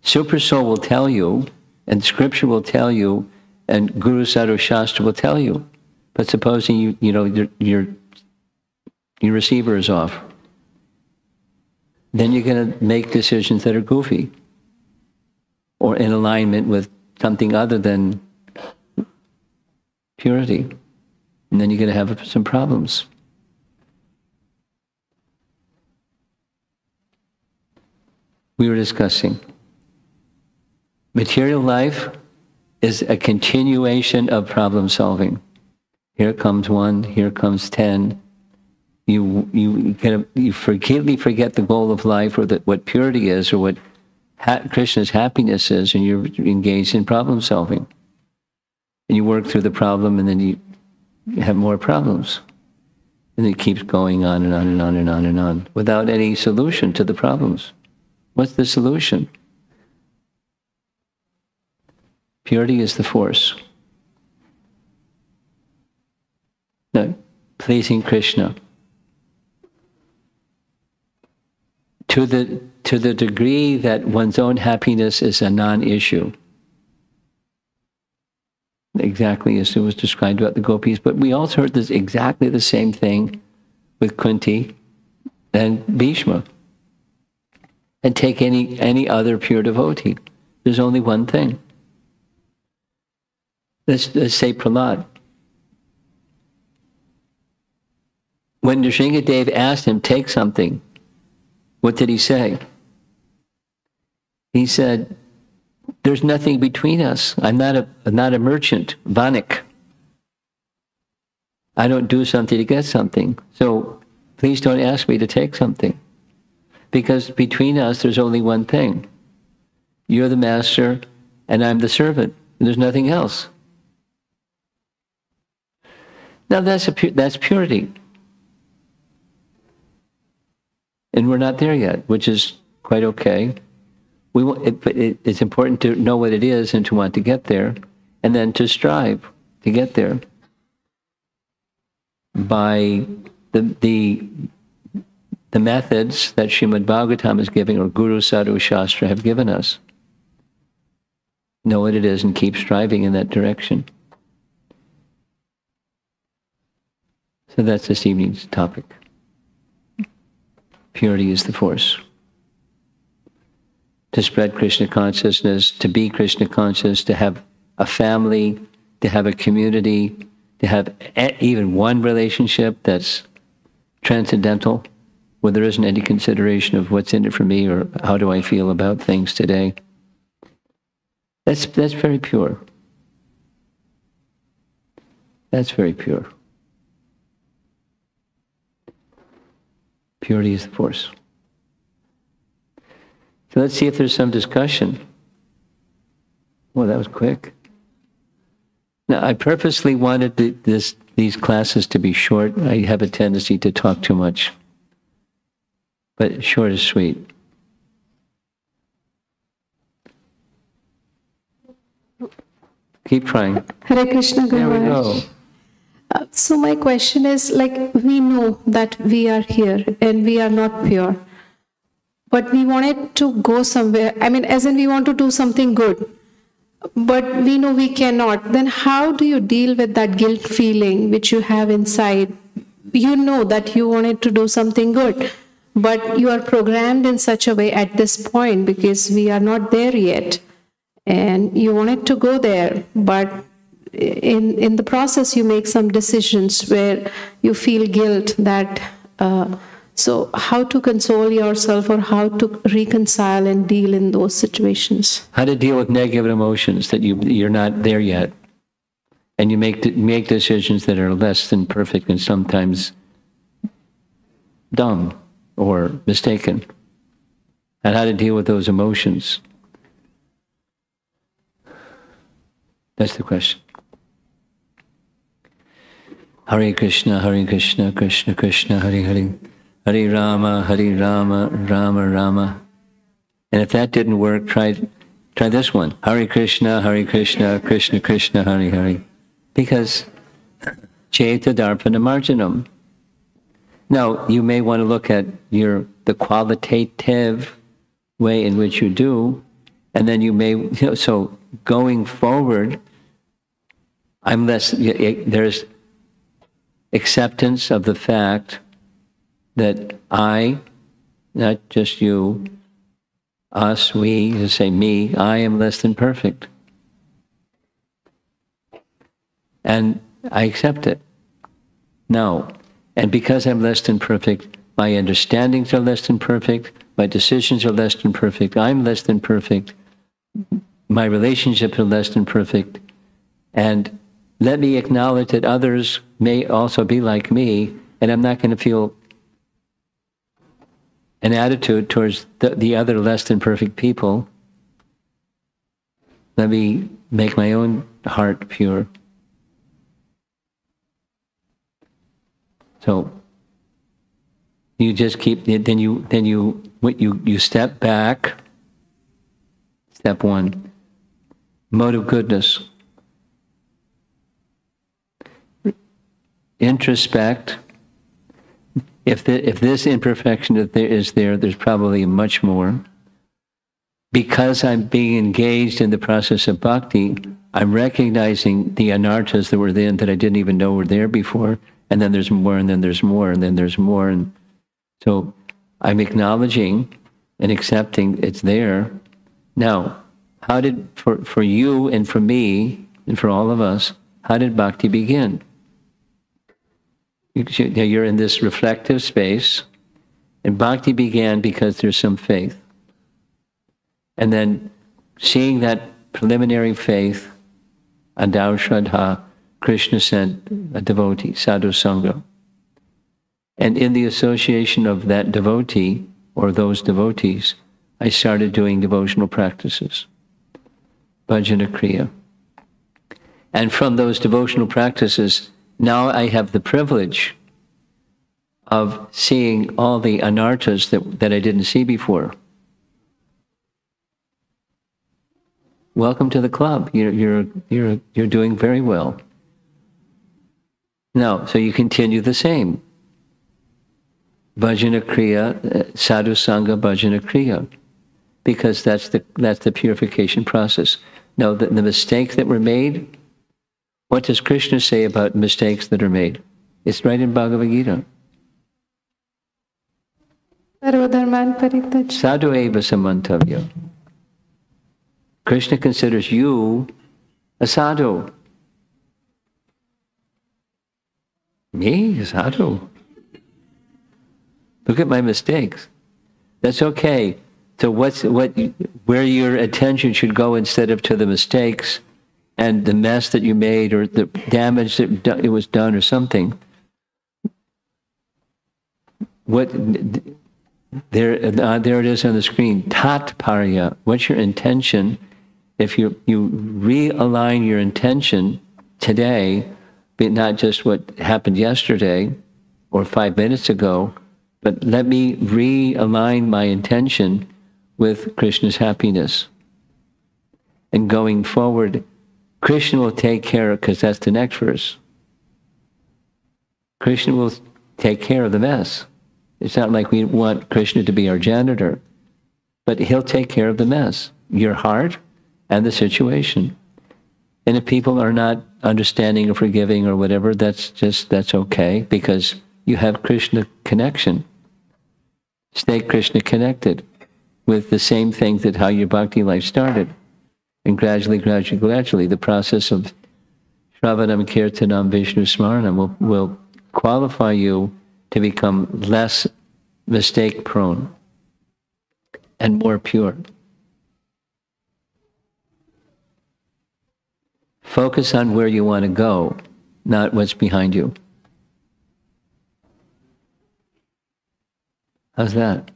Super Soul will tell you, and Scripture will tell you, and Guru Sadhu Shastra will tell you. But supposing you, you know, your, your, your receiver is off, then you're going to make decisions that are goofy or in alignment with something other than purity. And then you're going to have some problems. We were discussing material life is a continuation of problem solving. Here comes one, here comes ten. You you you completely forget the goal of life, or that what purity is, or what ha- Krishna's happiness is, and you're engaged in problem solving. And you work through the problem, and then you have more problems, and it keeps going on and on and on and on and on without any solution to the problems. What's the solution? Purity is the force. No, pleasing Krishna. To the, to the degree that one's own happiness is a non issue. Exactly as it was described about the gopis. But we also heard this exactly the same thing with Kunti and Bhishma. And take any, any other pure devotee. There's only one thing. Let's, let's say Prahlad. When Nrsingadev asked him, take something, what did he say? He said, there's nothing between us. I'm not a, I'm not a merchant, vanik. I don't do something to get something. So please don't ask me to take something. Because between us, there's only one thing. You're the master, and I'm the servant. And there's nothing else. Now that's, a, that's purity. And we're not there yet, which is quite okay. We want, it, it, it's important to know what it is and to want to get there, and then to strive to get there by the, the, the methods that Srimad Bhagavatam is giving, or Guru Sadhu Shastra have given us. Know what it is and keep striving in that direction. So that's this evening's topic. Purity is the force. To spread Krishna consciousness, to be Krishna conscious, to have a family, to have a community, to have even one relationship that's transcendental, where there isn't any consideration of what's in it for me or how do I feel about things today. That's, that's very pure. That's very pure. Purity is the force. So let's see if there's some discussion. Well, that was quick. Now, I purposely wanted the, this, these classes to be short. I have a tendency to talk too much. But short is sweet. Keep trying. Hare Krishna There we go. Uh, so my question is like we know that we are here and we are not pure but we wanted to go somewhere i mean as in we want to do something good. But we know we cannot. Then how do you deal with that guilt feeling which you have inside? You know that you wanted to do something good but you are programmed in such a way at this point because we are not there yet. And you wanted to go there but in in the process you make some decisions where you feel guilt that uh, so how to console yourself or how to reconcile and deal in those situations How to deal with negative emotions that you, you're not there yet. and you make make decisions that are less than perfect and sometimes dumb or mistaken, and how to deal with those emotions. That's the question. Hare Krishna, Hare Krishna, Krishna Krishna, Hare Hare, Hare Rama, Hari Rama, Rama Rama. And if that didn't work, try try this one. Hari Krishna, Hari Krishna, Krishna Krishna, Hari Hari. Because Ceto Darpana Marjanam. Now, you may want to look at your the qualitative way in which you do, and then you may you know, so going forward, I'm less there's acceptance of the fact that I, not just you, us, we, to say me, I am less than perfect. And I accept it. No. And because I'm less than perfect, my understandings are less than perfect, my decisions are less than perfect, I'm less than perfect, my relationships are less than perfect, and let me acknowledge that others may also be like me, and I'm not going to feel an attitude towards the, the other less than perfect people. Let me make my own heart pure. So you just keep then you then you you you step back. Step one. Mode of goodness. introspect. If, the, if this imperfection that there is there, there's probably much more. Because I'm being engaged in the process of bhakti, I'm recognizing the anarthas that were there that I didn't even know were there before, and then there's more, and then there's more, and then there's more. And so I'm acknowledging and accepting it's there. Now, how did, for, for you and for me, and for all of us, how did bhakti begin? You're in this reflective space, and bhakti began because there's some faith. And then seeing that preliminary faith, Adau Shraddha, Krishna sent a devotee, Sadhu Sangha. And in the association of that devotee, or those devotees, I started doing devotional practices, bhajana kriya. And from those devotional practices, now I have the privilege of seeing all the anarthas that, that I didn't see before. Welcome to the club. You're, you're, you're, you're doing very well. Now, so you continue the same. Bhajana Kriya, uh, Sadhu Sangha Bhajana Kriya, because that's the, that's the purification process. Now, the, the mistakes that were made, what does Krishna say about mistakes that are made? It's right in Bhagavad Gita. Sadhu eva samantavya. Krishna considers you a sadhu. Me, a sadhu. Look at my mistakes. That's okay. So what's what where your attention should go instead of to the mistakes and the mess that you made or the damage that it was done or something. What there, uh, there it is on the screen. Tat parya. What's your intention? If you you realign your intention today, but not just what happened yesterday or five minutes ago, but let me realign my intention with Krishna's happiness. And going forward, Krishna will take care of, because that's the next verse. Krishna will take care of the mess. It's not like we want Krishna to be our janitor, but he'll take care of the mess, your heart and the situation. And if people are not understanding or forgiving or whatever, that's just, that's okay because you have Krishna connection. Stay Krishna connected with the same things that how your bhakti life started. And gradually, gradually, gradually, the process of Shravanam, Kirtanam, Vishnu Smaranam will, will qualify you to become less mistake prone and more pure. Focus on where you want to go, not what's behind you. How's that?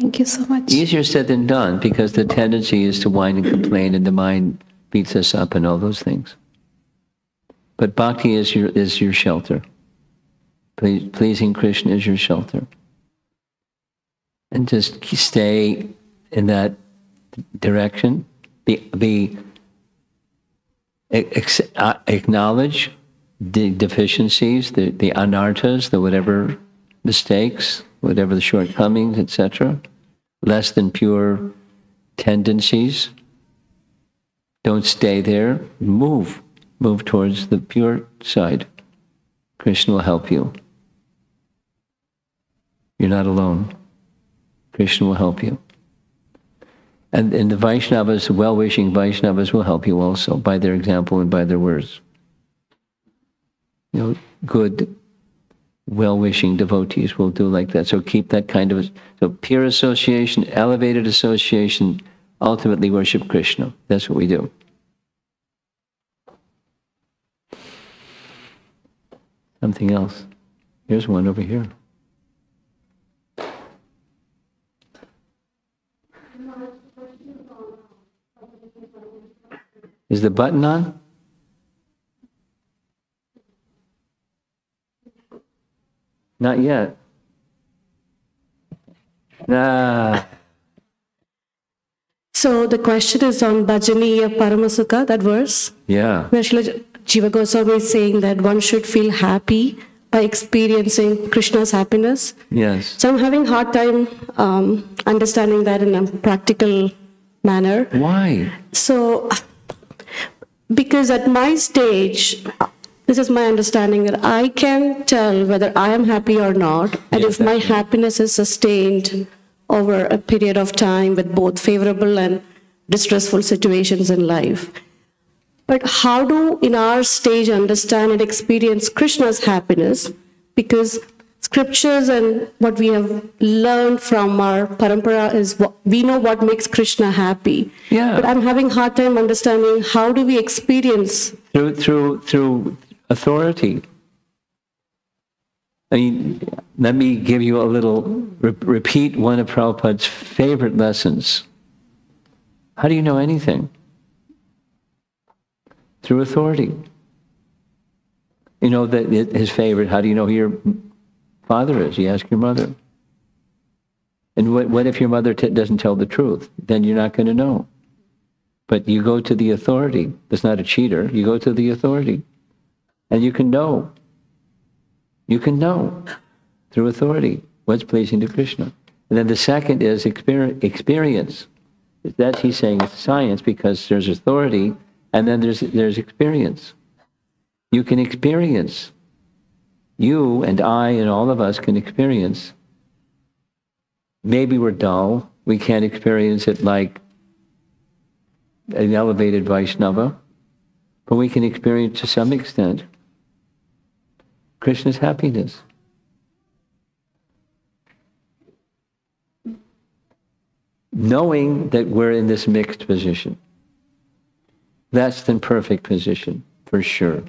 Thank you so much. Easier said than done because the tendency is to whine and complain and the mind beats us up and all those things. But bhakti is your, is your shelter. Please, pleasing Krishna is your shelter. And just stay in that direction. Be, be uh, acknowledge the deficiencies, the, the anarthas, the whatever mistakes, whatever the shortcomings, etc. Less than pure tendencies. Don't stay there. Move. Move towards the pure side. Krishna will help you. You're not alone. Krishna will help you. And, and the Vaishnavas, well wishing Vaishnavas, will help you also by their example and by their words. You know, good, well wishing devotees will do like that. So keep that kind of. So pure association, elevated association, ultimately worship Krishna. That's what we do. Something else. Here's one over here. Is the button on? Not yet. Nah. So the question is on Bhajaniya Paramasukha, that verse, Yeah. where Srila Jiva Goswami is saying that one should feel happy by experiencing Krishna's happiness. Yes. So I'm having hard time um, understanding that in a practical manner. Why? So, because at my stage, this is my understanding that I can tell whether I am happy or not, and Yes, if my happiness is sustained over a period of time with both favorable and distressful situations in life. But how do, in our stage, understand and experience Krishna's happiness? Because scriptures and what we have learned from our parampara is what, we know what makes Krishna happy. Yeah. But I'm having hard time understanding how do we experience Through through through authority. I mean, let me give you a little re- repeat one of Prabhupada's favorite lessons. How do you know anything? Through authority. You know that his favorite. How do you know who your father is? You ask your mother. And what, what if your mother t- doesn't tell the truth? Then you're not going to know. But you go to the authority. That's not a cheater. You go to the authority. And you can know. You can know through authority what's pleasing to Krishna. And then the second is experience. That he's saying is science because there's authority and then there's, there's experience. You can experience. You and I and all of us can experience. Maybe we're dull. We can't experience it like an elevated Vaishnava, but we can experience to some extent Krishna's happiness. Knowing that we're in this mixed position. That's the perfect position, for sure.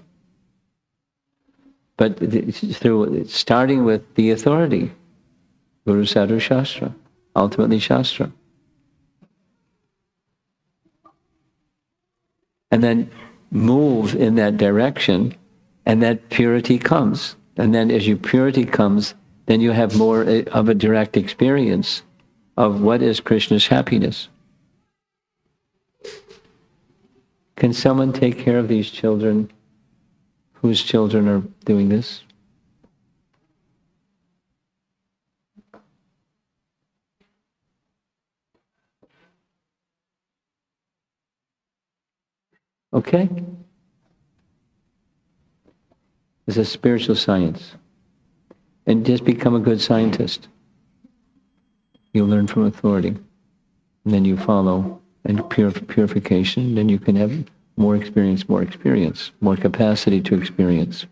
But through starting with the authority, Guru Sadhu Shastra, ultimately Shastra. and then move in that direction, and that purity comes. And then as your purity comes, then you have more uh, of a direct experience of what is Krishna's happiness. Can someone take care of these children whose children are doing this? Okay? It's a spiritual science. And just become a good scientist. You learn from authority. And then you follow and pure, purification. Then you can have more experience, more experience, more capacity to experience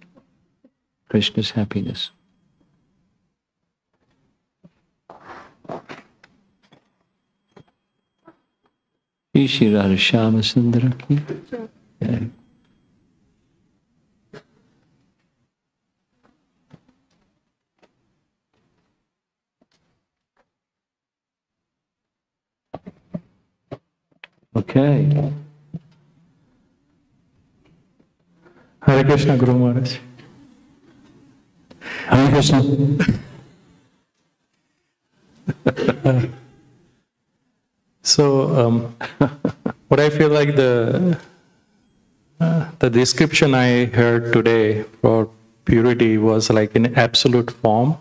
Krishna's happiness. Shri Radha Shama Sundara ki Okay. Hare Krishna, Guru Maharaj. Hare Krishna. So, um, what I feel like the uh, the description I heard today for purity was like in absolute form,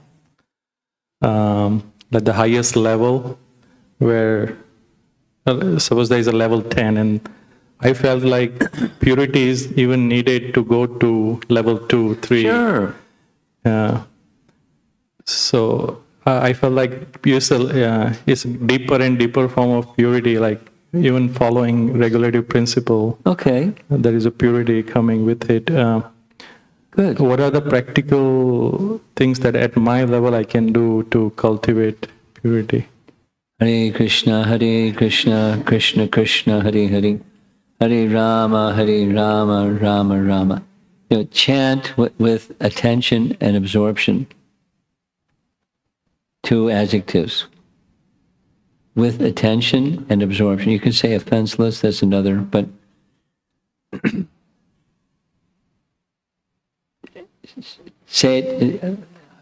um, at the highest level, where uh, suppose there is a level ten, and I felt like purity is even needed to go to level two, three. Sure. Yeah. So uh, I felt like Pusal uh, is deeper and deeper form of purity, like even following regulative principle, Okay. there is a purity coming with it. Uh, Good. what are the practical things that at my level I can do to cultivate purity? Hare Krishna, Hare Krishna, Krishna Krishna, Hare Hare, Hare Rama, Hare Rama, Rama Rama. You know, chant with, with attention and absorption. Two adjectives. With attention and absorption. You can say offenseless, that's another, but say it. uh,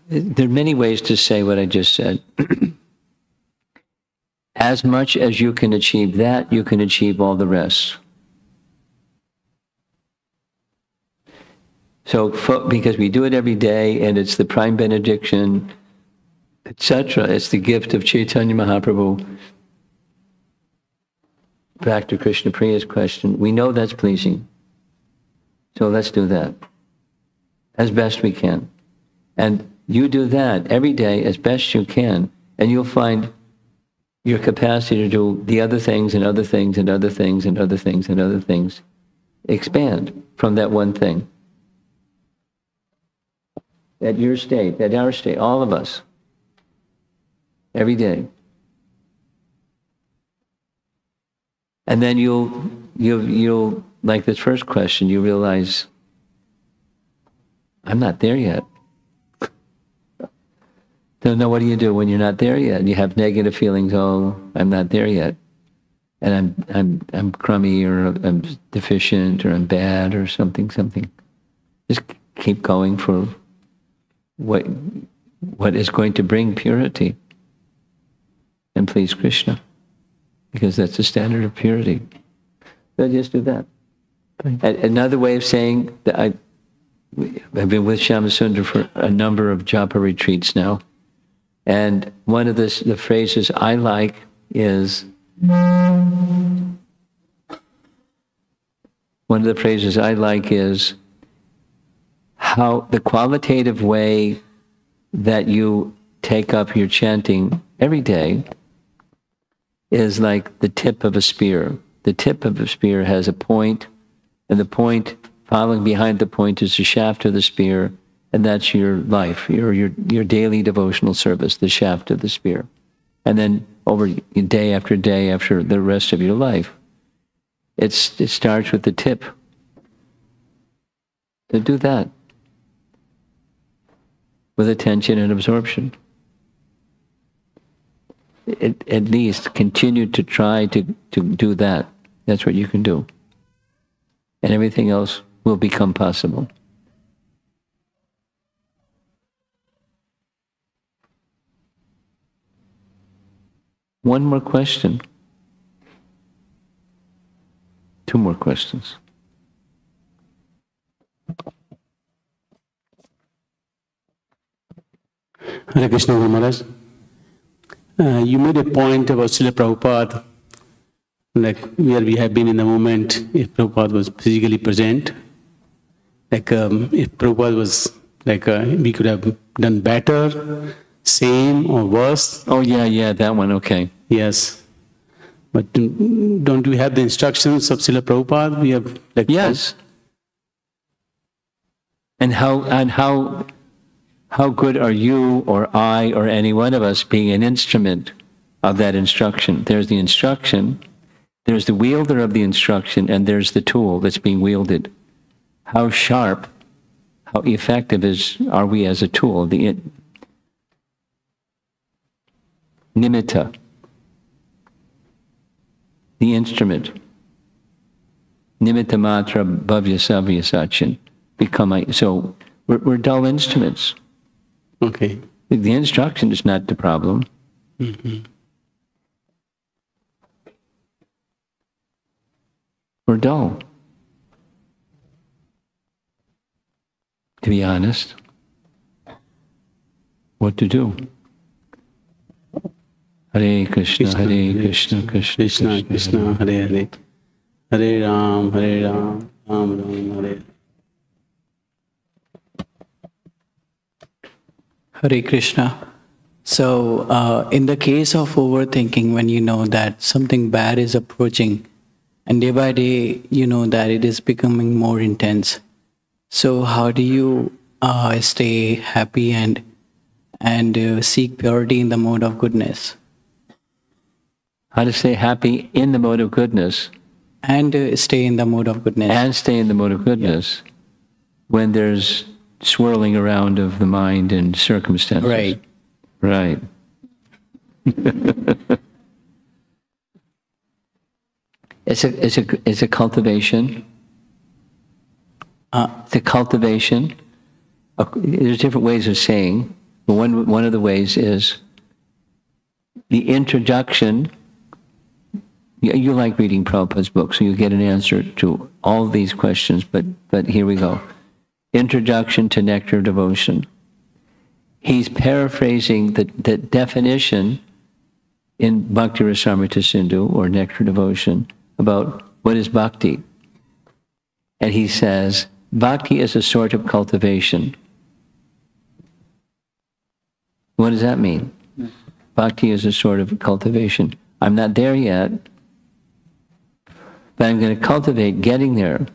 There are many ways to say what I just said. as much as you can achieve that, you can achieve all the rest. So, because we do it every day, and it's the prime benediction, etc., it's the gift of Chaitanya Mahaprabhu. Back to Krishna Priya's question, we know that's pleasing. So let's do that as best we can. And you do that every day as best you can, and you'll find your capacity to do the other things and other things and other things and other things and other things expand from that one thing. At your state, at our state, all of us, every day. And then you'll, you'll, you'll, like this first question, you realize, I'm not there yet. Don't know what do you do when you're not there yet? You have negative feelings. Oh, I'm not there yet, and I'm I'm I'm crummy or I'm deficient or I'm bad or something something. Just keep going for what what is going to bring purity and please Krishna, because that's the standard of purity. So just do that. Another way of saying that I I've been with Shamasundar for a number of japa retreats now. And one of the, the phrases I like is one of the phrases I like is how the qualitative way that you take up your chanting every day is like the tip of a spear. The tip of a spear has a point, and the point following behind the point is the shaft of the spear, and that's your life, your your your daily devotional service, the shaft of the spear, and then over day after day after the rest of your life, it's it starts with the tip. To do that with attention and absorption. At, at least continue to try to, to do that. That's what you can do. And everything else will become possible. One more question. Two more questions. Hare Krishna Maharaj. Uh, you made a point about Srila Prabhupada, like where we have been in the moment, if Prabhupada was physically present. Like um, if Prabhupada was, like uh, we could have done better, same or worse. Oh, yeah, yeah, that one, okay. Yes. But don't we have the instructions of Srila Prabhupada? We have like Yes. And how and how how good are you or I or any one of us being an instrument of that instruction? There's the instruction, there's the wielder of the instruction, and there's the tool that's being wielded. How sharp, how effective is are we as a tool? The nimitta, the instrument. Nimitta matra bhava savya sachin. Become a, so we're, we're dull instruments. Okay. The instruction is not the problem. Mm-hmm. We're dull. To be honest, what to do? Hare Krishna, Hare Krishna, Krishna Krishna, Krishna, Hare Hare. Hare Ram, Hare Ram, Ram Ram, Hare Hare. Hare Krishna. So, uh, in the case of overthinking, when you know that something bad is approaching, and day by day you know that it is becoming more intense, so how do you uh, stay happy and and uh, seek purity in the mode of goodness How to stay happy in the mode of goodness and uh, stay in the mode of goodness? and stay in the mode of goodness when there's swirling around of the mind and circumstances. right. Right. it's a it's a it's a cultivation. Uh, It's a cultivation. Uh, There's different ways of saying, but one one of the ways is the introduction. You, you like reading Prabhupada's book, so you get an answer to all these questions. But but here we go. Introduction to Nectar of Devotion he's paraphrasing the, the definition in Bhakti Rasamrita Sindhu or Nectar Devotion about what is bhakti. And he says, bhakti is a sort of cultivation. What does that mean? Hmm. Bhakti is a sort of cultivation. I'm not there yet, but I'm going to cultivate getting there.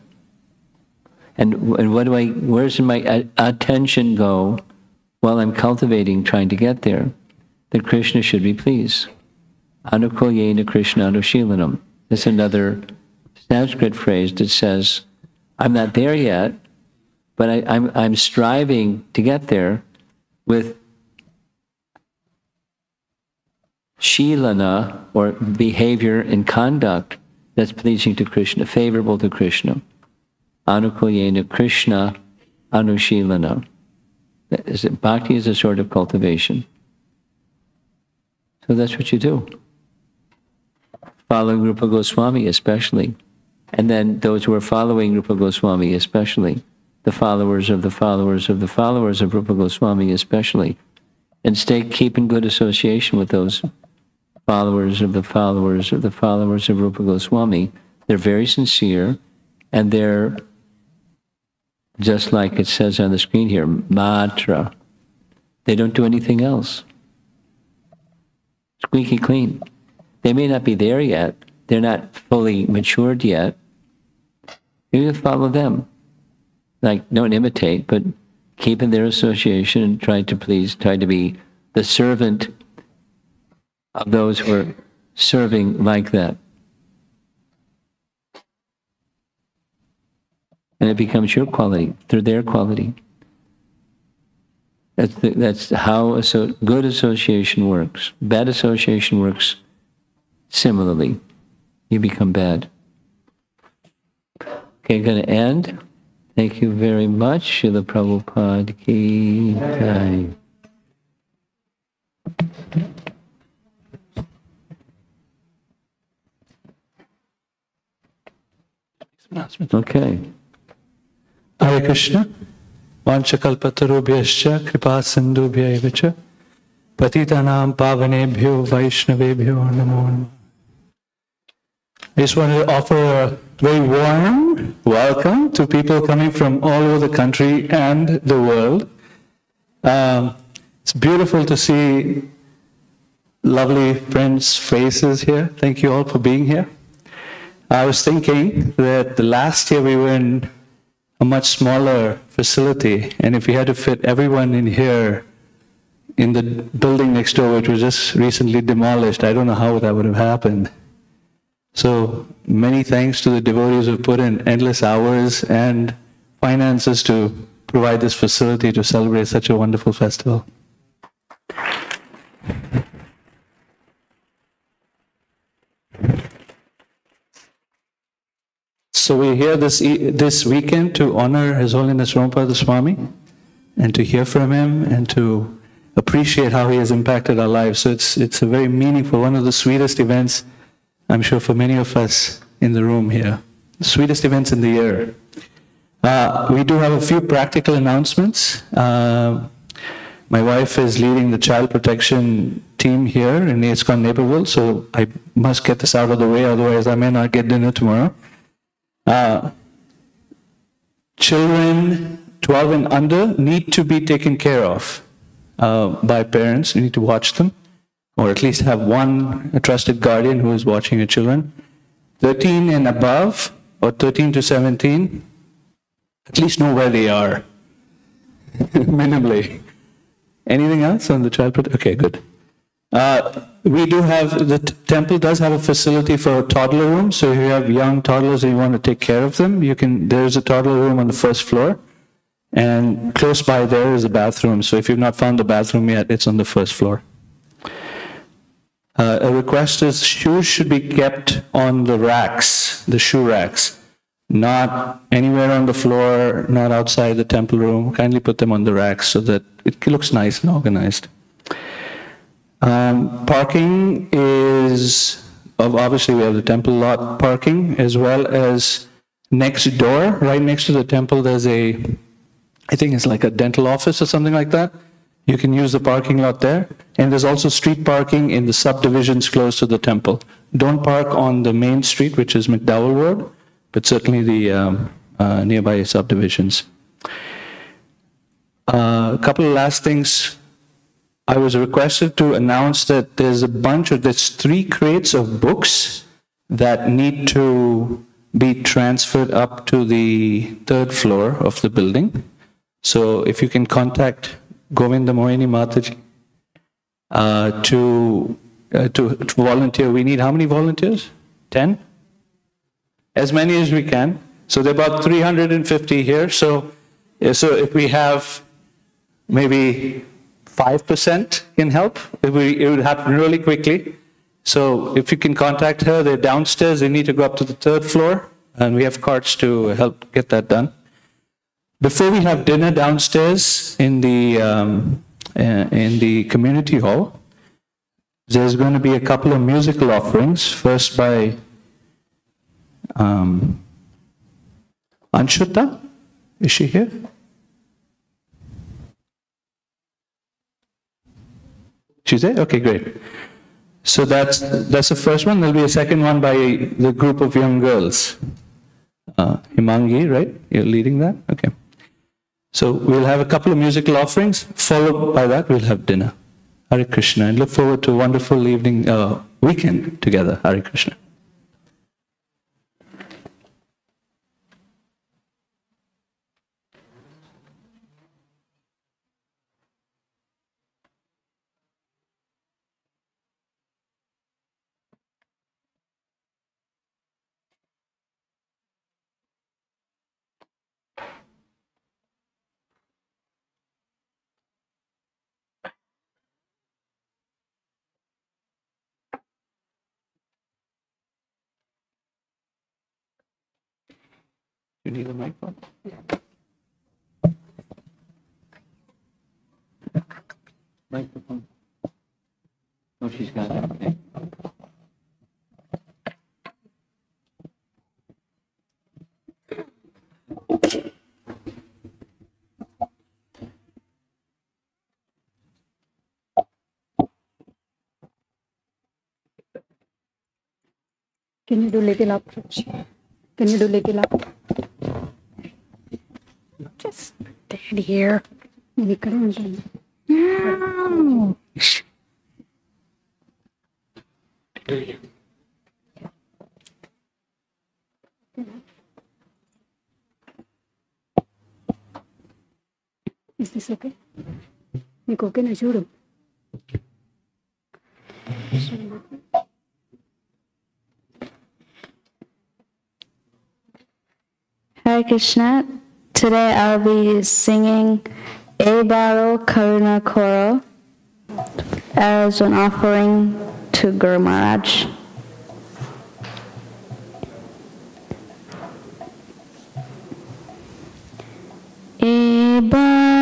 And, and what do I, where's my uh, attention go while I'm cultivating trying to get there, that Krishna should be pleased. Anukulyena Krishna Anushilanam. That's another Sanskrit phrase that says, I'm not there yet, but I, I'm, I'm striving to get there with shilana, or behavior and conduct that's pleasing to Krishna, favorable to Krishna. Anukulyena Krishna Anushilana. Is it, bhakti is a sort of cultivation. So that's what you do. Following Rupa Goswami, especially. And then those who are following Rupa Goswami, especially. The followers of the followers of the followers of Rupa Goswami, especially. And stay, keep in good association with those followers of the followers of the followers of Rupa Goswami. They're very sincere and they're just like it says on the screen here, matra. They don't do anything else. Squeaky clean. They may not be there yet. They're not fully matured yet. You follow them. Like, don't imitate, but keep in their association and try to please, try to be the servant of those who are serving like that. and it becomes your quality through their quality. That's, the, that's how good association works. Bad association works similarly. You become bad. Okay, going to end. Thank you very much. Srila Prabhupada ki jai. Okay. Hare Krishna. Vanchakalpatarubhyascha kripa sindhubhya eva cha patitanam pavanebhyo vaishnavebhyo namo. I just want to offer a very warm welcome to people coming from all over the country and the world. Um, it's beautiful to see lovely friends' faces here. Thank you all for being here. I was thinking that the last year we were in a much smaller facility, and if we had to fit everyone in here in the building next door, which was just recently demolished, I don't know how that would have happened. So many thanks to the devotees who put in endless hours and finances to provide this facility to celebrate such a wonderful festival. So we're here this, this weekend to honor His Holiness Romapada Swami and to hear from him and to appreciate how he has impacted our lives. So it's, it's a very meaningful, one of the sweetest events, I'm sure, for many of us in the room here. The sweetest events in the year. Uh, we do have a few practical announcements. Uh, my wife is leading the child protection team here in ISKCON Naperville, so I must get this out of the way, otherwise I may not get dinner tomorrow. Uh, children 12 and under need to be taken care of uh, by parents. You need to watch them, or at least have one trusted guardian who is watching your children. 13 and above, or 13 to 17, at least know where they are, minimally. Anything else on the child? Okay, good. Uh, we do have, the temple does have a facility for a toddler room, so if you have young toddlers and you want to take care of them, you can, there's a toddler room on the first floor. And close by there is a bathroom, so if you've not found the bathroom yet, it's on the first floor. Uh, a request is shoes should be kept on the racks, the shoe racks, not anywhere on the floor, not outside the temple room. Kindly put them on the racks so that it looks nice and organized. Um, parking is, obviously, we have the temple lot parking as well as next door, right next to the temple, there's a, I think it's like a dental office or something like that. You can use the parking lot there. And there's also street parking in the subdivisions close to the temple. Don't park on the main street, which is McDowell Road, but certainly the um, uh, nearby subdivisions. Uh, a couple of last things I was requested to announce that there's a bunch of, there's three crates of books that need to be transferred up to the third floor of the building. So if you can contact Govinda Mohini Mataji uh, to, uh, to, to volunteer, we need how many volunteers? 10? As many as we can. So there are about 350 here. So, so if we have maybe 5% can help. It would, it would happen really quickly. So if you can contact her, they're downstairs. They need to go up to the third floor, and we have carts to help get that done. Before we have dinner downstairs in the um, uh, in the community hall, there's going to be a couple of musical offerings. First by um, Anshuta. Is she here? There? Okay, great. So that's, that's the first one. There'll be a second one by the group of young girls. Uh, Himangi, right? You're leading that? Okay. So we'll have a couple of musical offerings. Followed by that, we'll have dinner. Hare Krishna. And look forward to a wonderful evening, uh, weekend together. Hare Krishna. You need a microphone? Yeah. Microphone. Oh, she's got it. Okay. Can you do little up? Can you do little up? Just stand here. ఇది ఇక్కడే ఉంటుంది Is this okay? నీకు ఓకేనా చూడు Hare Krishna. Today I'll be singing Ebar Karuna Koro as an offering to Gurmaraj. Ebar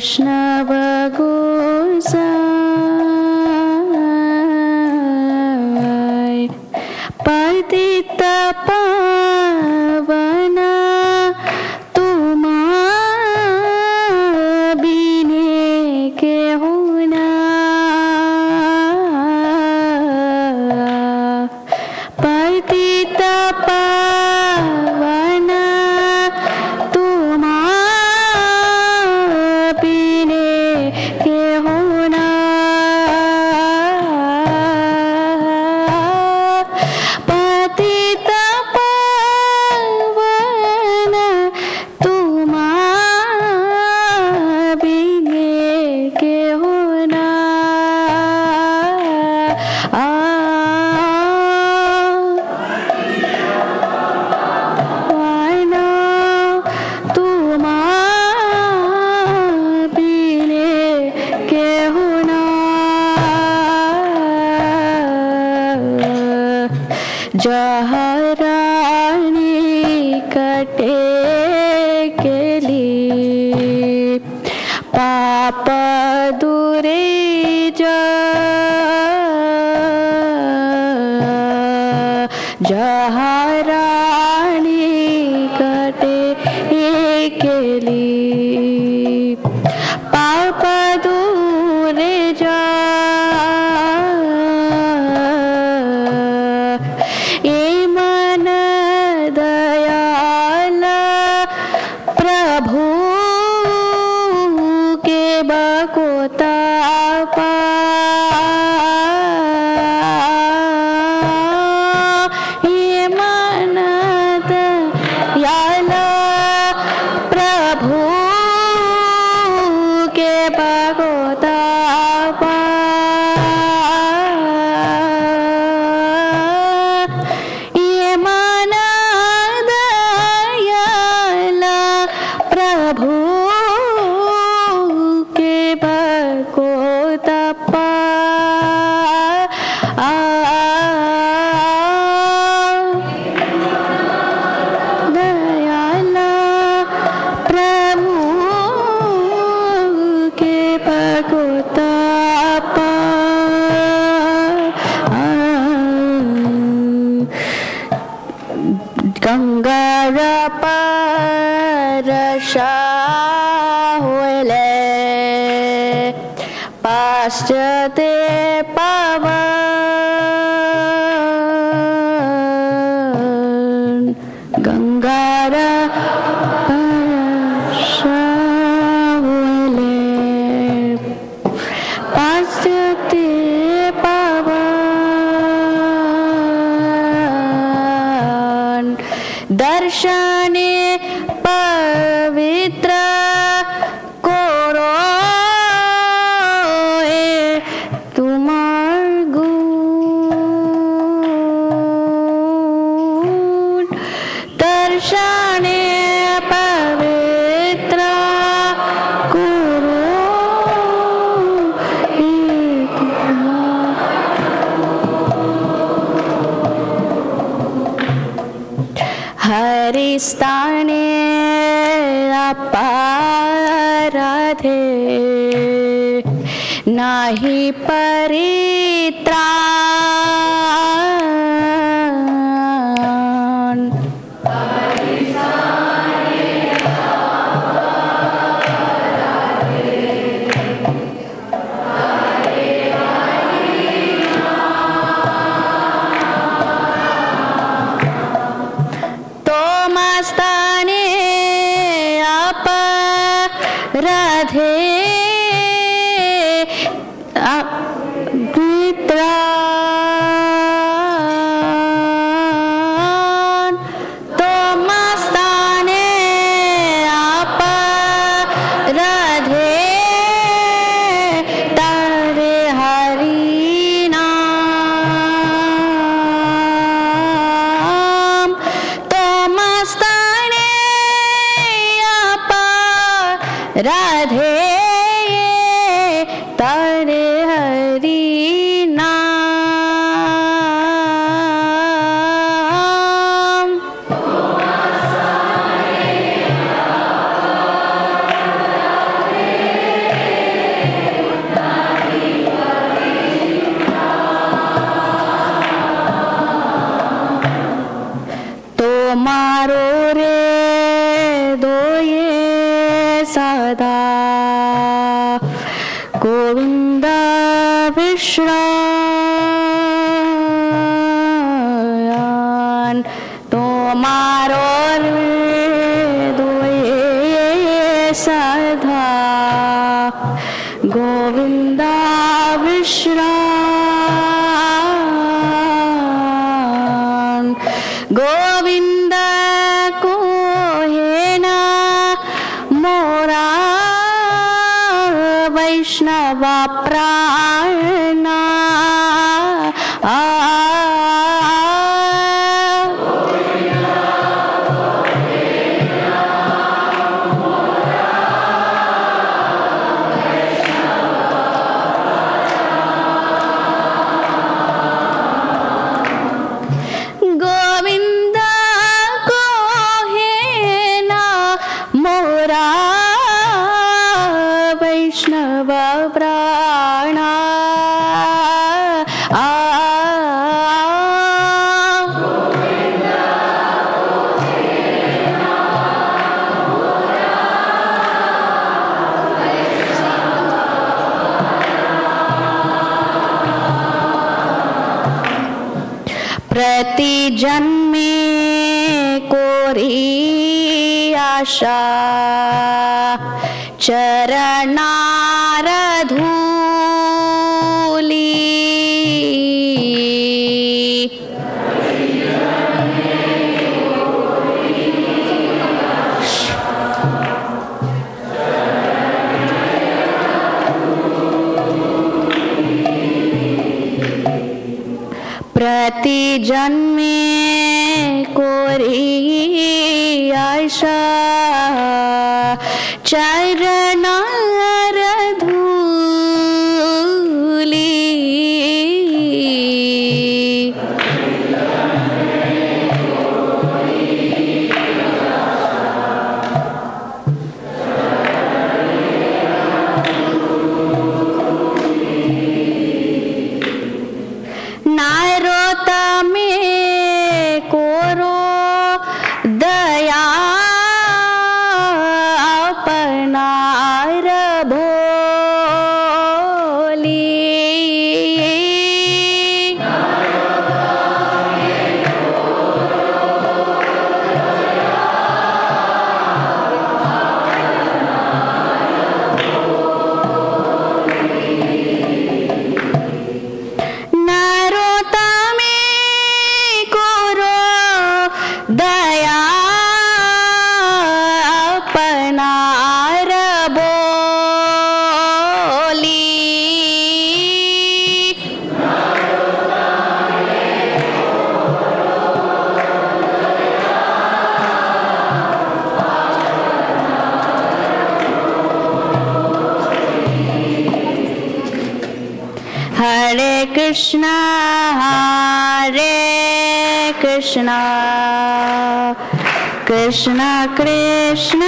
Krishna दर्शने पवित्र स्थाने अपाराधे नाही परी चरणा Krishna Krishna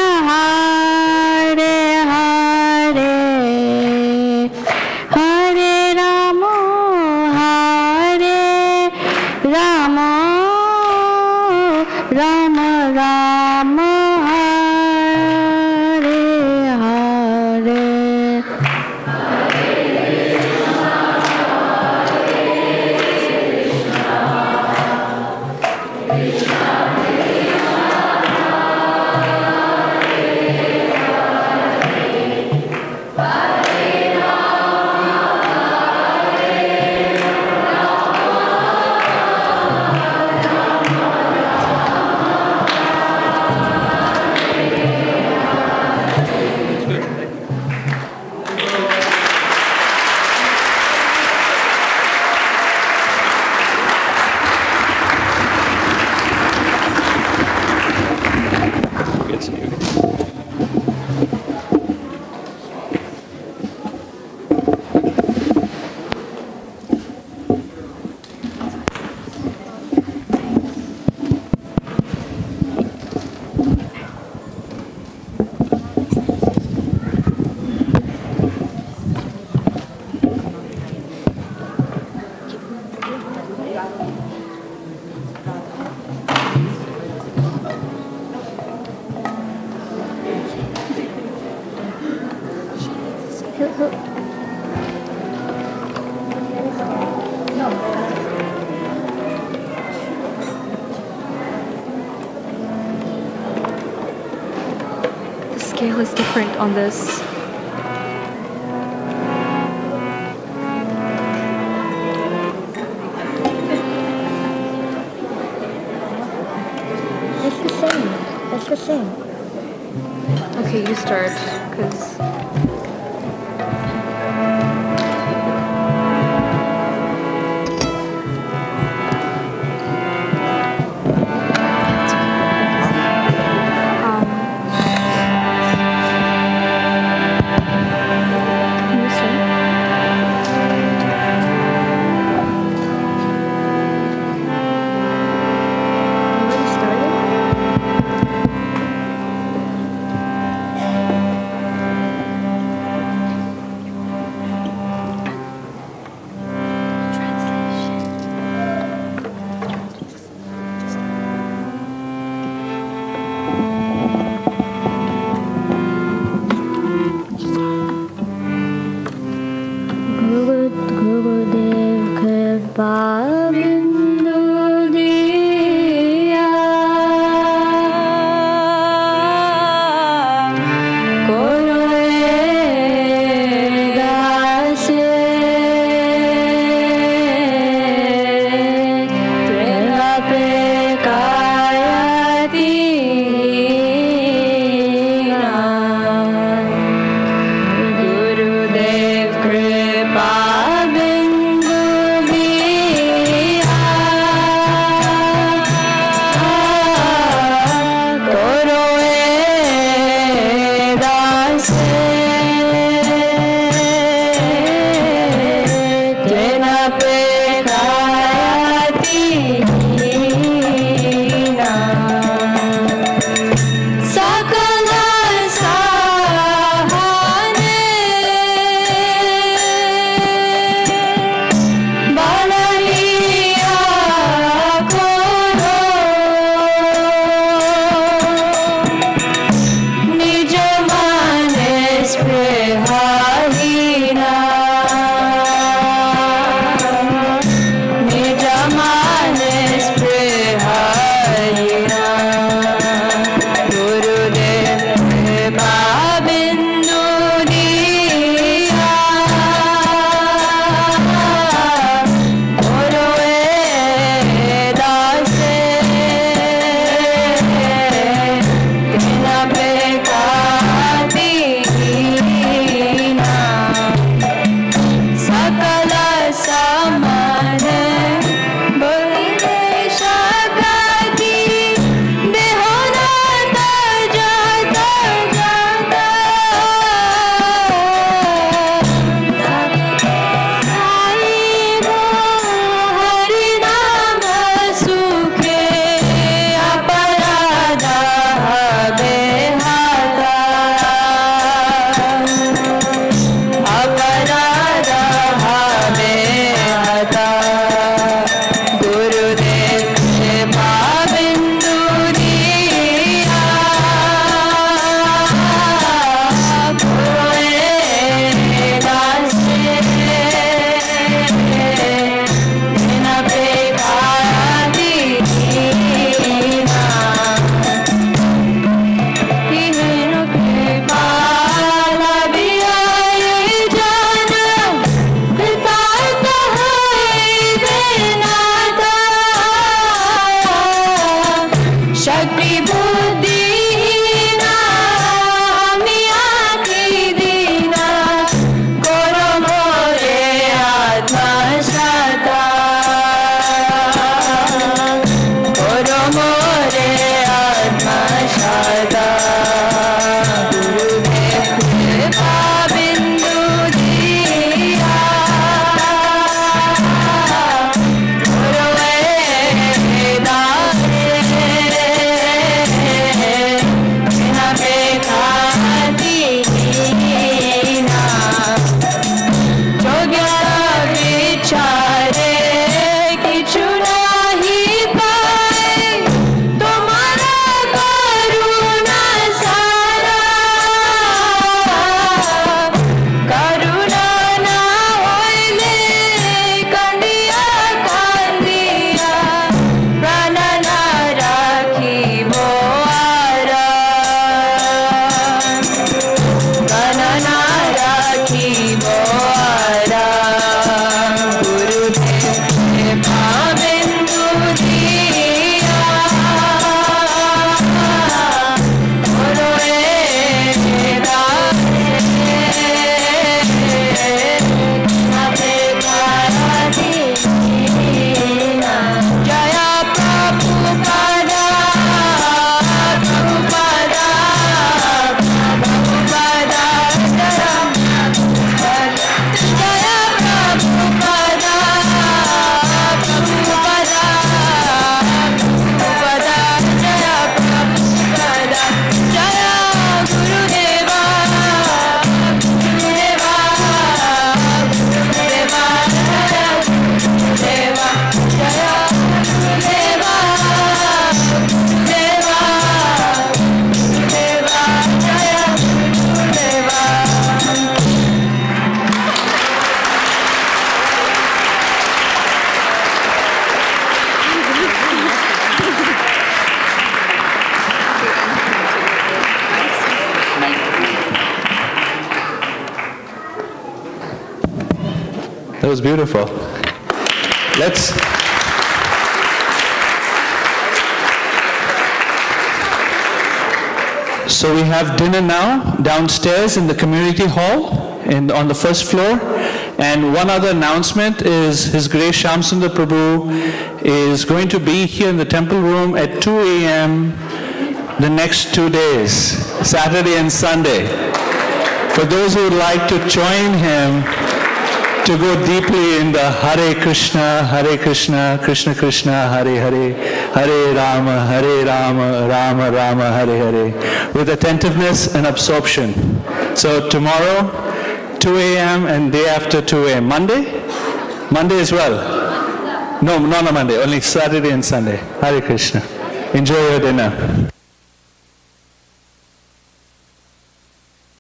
was beautiful. Let's. So we have dinner now downstairs in the community hall and on the first floor. And one other announcement is His Grace Shamsundar Prabhu is going to be here in the temple room at 2 a.m. the next two days, Saturday and Sunday. For those who would like to join him to go deeply in the Hare Krishna, Hare Krishna, Krishna Krishna, Hare Hare, Hare Rama, Hare Rama, Rama Rama, Hare Hare, with attentiveness and absorption. So tomorrow, 2 a.m. and day after 2 a.m. Monday? Monday as well. No, not on Monday, only Saturday and Sunday. Hare Krishna. Enjoy your dinner.